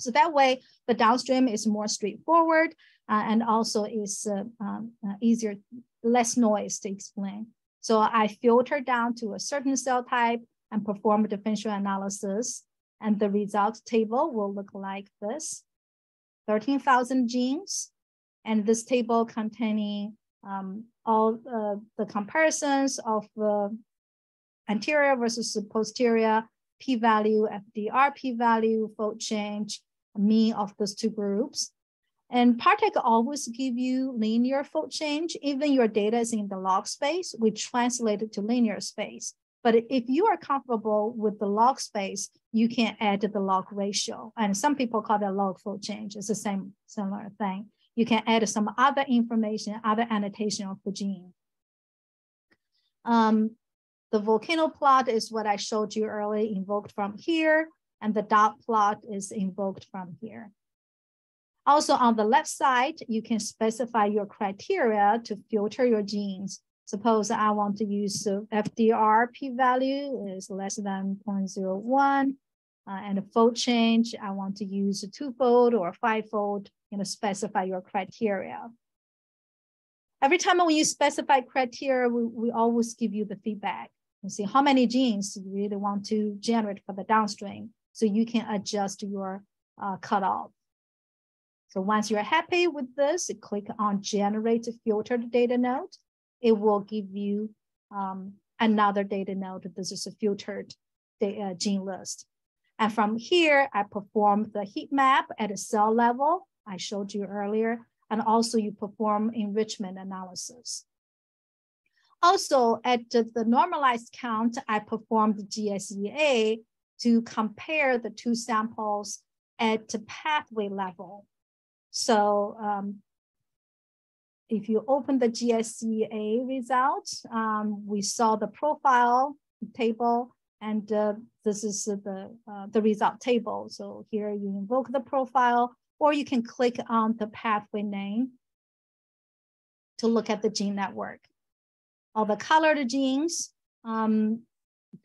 So that way, the downstream is more straightforward uh, and also is uh, um, uh, easier, less noise to explain. So I filter down to a certain cell type and perform a differential analysis. And the result table will look like this, 13,000 genes. And this table containing um, all uh, the comparisons of the anterior versus posterior p-value, FDR p-value, fold change, mean of those two groups. And Partek always give you linear fold change. Even your data is in the log space, we translate it to linear space. But if you are comfortable with the log space, you can add the log ratio. And some people call that log fold change. It's the same similar thing. You can add some other information, other annotation of the gene. Um, the volcano plot is what I showed you earlier, invoked from here, and the dot plot is invoked from here. Also on the left side, you can specify your criteria to filter your genes. Suppose I want to use FDR p-value is less than 0.01, uh, and a fold change, I want to use a two-fold or five-fold, you know, specify your criteria. Every time when you specify criteria, we, we always give you the feedback. You see how many genes you really want to generate for the downstream, so you can adjust your uh, cutoff. So once you're happy with this, click on generate filtered data node. It will give you um, another data node. This is a filtered data, uh, gene list. And from here, I perform the heat map at a cell level. I showed you earlier. And also you perform enrichment analysis. Also at the normalized count, I performed the GSEA to compare the two samples at the pathway level. So um, if you open the GSEA result, um, we saw the profile table, and uh, this is the, uh, the result table. So here you invoke the profile, or you can click on the pathway name to look at the gene network. All the colored genes, um,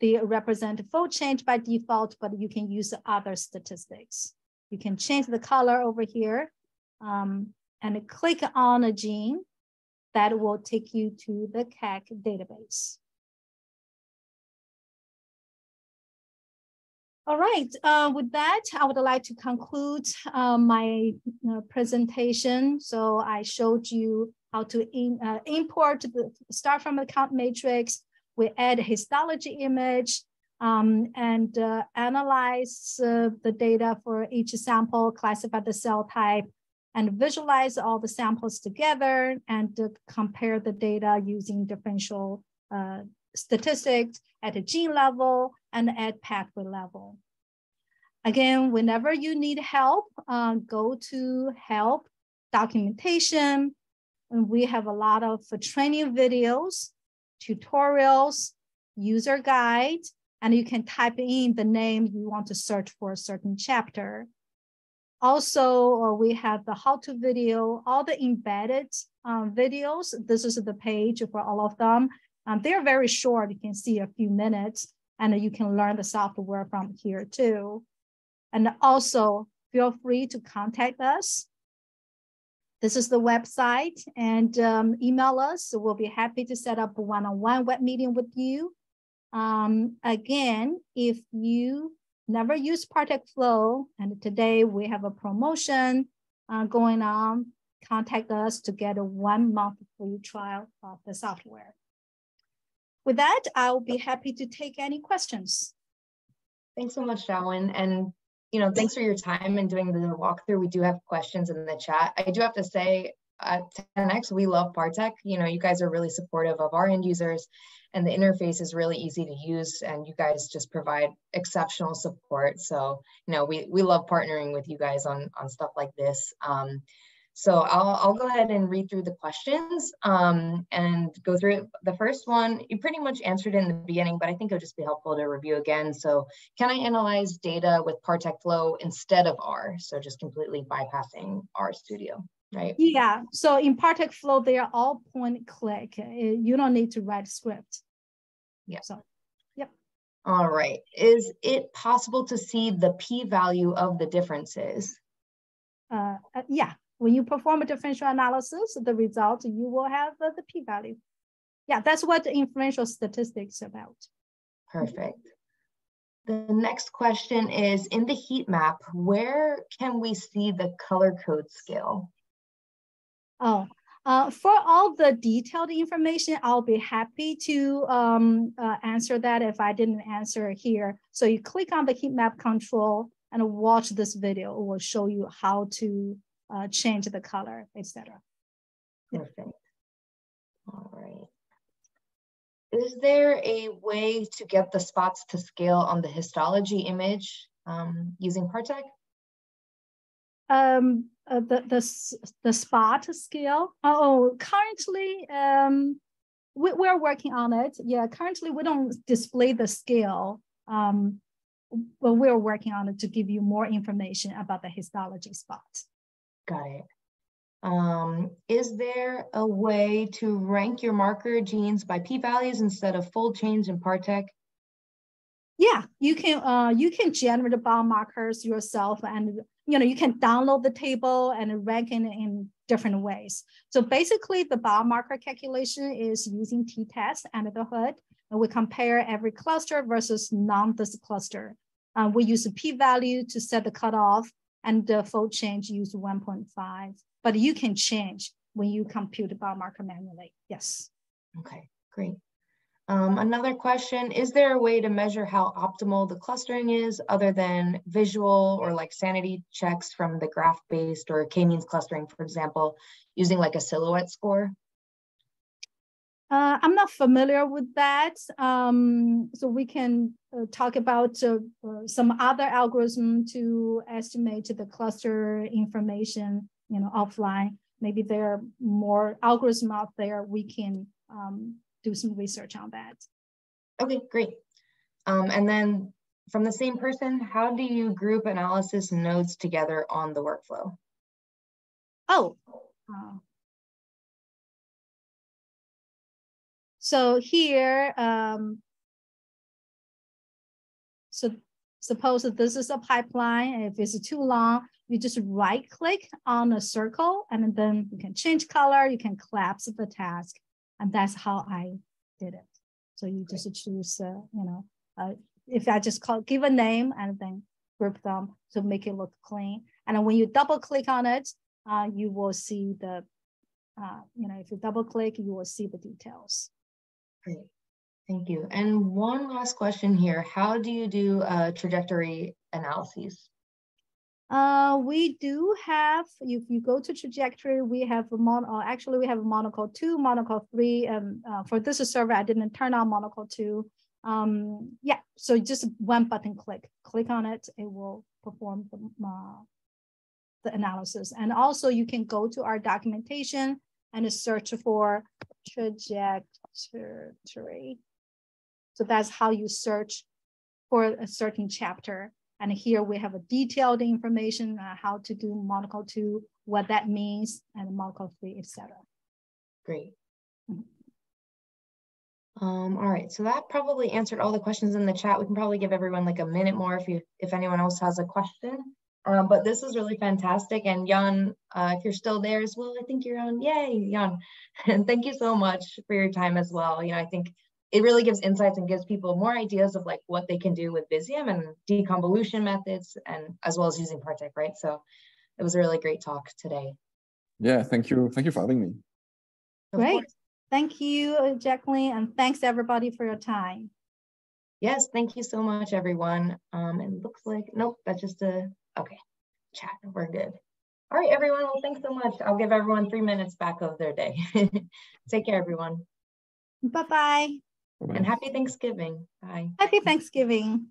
they represent fold change by default, but you can use other statistics. You can change the color over here um, and click on a gene that will take you to the CAC database. All right, uh, with that, I would like to conclude uh, my uh, presentation. So I showed you how to in, uh, import, the, start from the count matrix, we add histology image, um, and uh, analyze uh, the data for each sample, classify the cell type, and visualize all the samples together and compare the data using differential uh, statistics at a gene level and at pathway level. Again, whenever you need help, uh, go to help documentation. And we have a lot of training videos, tutorials, user guides, and you can type in the name you want to search for a certain chapter also, uh, we have the how-to video, all the embedded um, videos. This is the page for all of them. Um, they're very short. You can see a few minutes and you can learn the software from here too. And also feel free to contact us. This is the website and um, email us. So we'll be happy to set up a one-on-one -on -one web meeting with you. Um, again, if you never use Partek Flow, and today we have a promotion uh, going on, contact us to get a one month free trial of the software. With that, I'll be happy to take any questions. Thanks so much, Xiaowen. And you know, thanks for your time and doing the walkthrough. We do have questions in the chat. I do have to say, at 10x, we love Partek. You know, you guys are really supportive of our end users and the interface is really easy to use and you guys just provide exceptional support. So, you know, we, we love partnering with you guys on, on stuff like this. Um, so I'll, I'll go ahead and read through the questions um, and go through it. The first one, you pretty much answered in the beginning, but I think it'll just be helpful to review again. So can I analyze data with Partek Flow instead of R? So just completely bypassing RStudio, right? Yeah, so in Partek Flow, they are all point click. You don't need to write script. Yeah. So, yep. All right. Is it possible to see the p-value of the differences? Uh, uh, yeah, when you perform a differential analysis, the result, you will have the, the p-value. Yeah, that's what the inferential statistics about. Perfect. The next question is, in the heat map, where can we see the color code scale? Oh, uh, for all the detailed information, I'll be happy to um, uh, answer that if I didn't answer here. So you click on the heat map control and watch this video. It will show you how to uh, change the color, etc. Perfect. All right. Is there a way to get the spots to scale on the histology image um, using Partek? Um, uh, the, the, the spot scale. Oh, currently, um, we, we're working on it. Yeah, currently we don't display the scale, um, but we're working on it to give you more information about the histology spot. Got it. Um, is there a way to rank your marker genes by p-values instead of fold change in Partek? Yeah, you can uh, you can generate biomarkers yourself and you know, you can download the table and rank it in different ways. So basically the biomarker calculation is using t-test under the hood, and we compare every cluster versus non-this cluster. Uh, we use a p-value to set the cutoff and the fold change use 1.5, but you can change when you compute the biomarker manually, yes. Okay, great. Um, another question, is there a way to measure how optimal the clustering is other than visual or like sanity checks from the graph-based or k-means clustering, for example, using like a silhouette score? Uh, I'm not familiar with that. Um, so we can uh, talk about uh, uh some other algorithm to estimate the cluster information, you know, offline. Maybe there are more algorithms out there we can um, do some research on that. Okay, great. Um, and then from the same person, how do you group analysis nodes together on the workflow? Oh, uh, so here, um, so suppose that this is a pipeline. If it's too long, you just right click on a circle and then you can change color, you can collapse the task. And that's how I did it. So you just choose, uh, you know, uh, if I just call, give a name and then group them to make it look clean. And when you double click on it, uh, you will see the, uh, you know, if you double click, you will see the details. Great. Thank you. And one last question here. How do you do uh, trajectory analyses? Uh, we do have, if you go to trajectory, we have a mon uh, actually we have a Monocle 2, Monocle 3, and uh, for this server, I didn't turn on Monocle 2. Um, yeah, so just one button click, click on it, it will perform the, uh, the analysis. And also you can go to our documentation and search for trajectory. So that's how you search for a certain chapter And here we have a detailed information uh, how to do Monocle 2, what that means, and Monocle 3, etc. Great. Um, all right, so that probably answered all the questions in the chat. We can probably give everyone like a minute more if you if anyone else has a question. Um, but this is really fantastic. And Yann, uh, if you're still there as well, I think you're on. Yay, Yann. (laughs) And thank you so much for your time as well. You know, I think it really gives insights and gives people more ideas of like what they can do with Visium and deconvolution methods and as well as using Partek, right? So it was a really great talk today. Yeah, thank you. Thank you for having me. Great. Thank you, Jacqueline, and thanks everybody for your time. Yes, thank you so much, everyone. Um, it looks like, nope, that's just a, okay, chat, we're good. All right, everyone, well, thanks so much. I'll give everyone three minutes back of their day. (laughs) Take care, everyone. Bye-bye. And happy Thanksgiving. Bye. Happy Thanksgiving.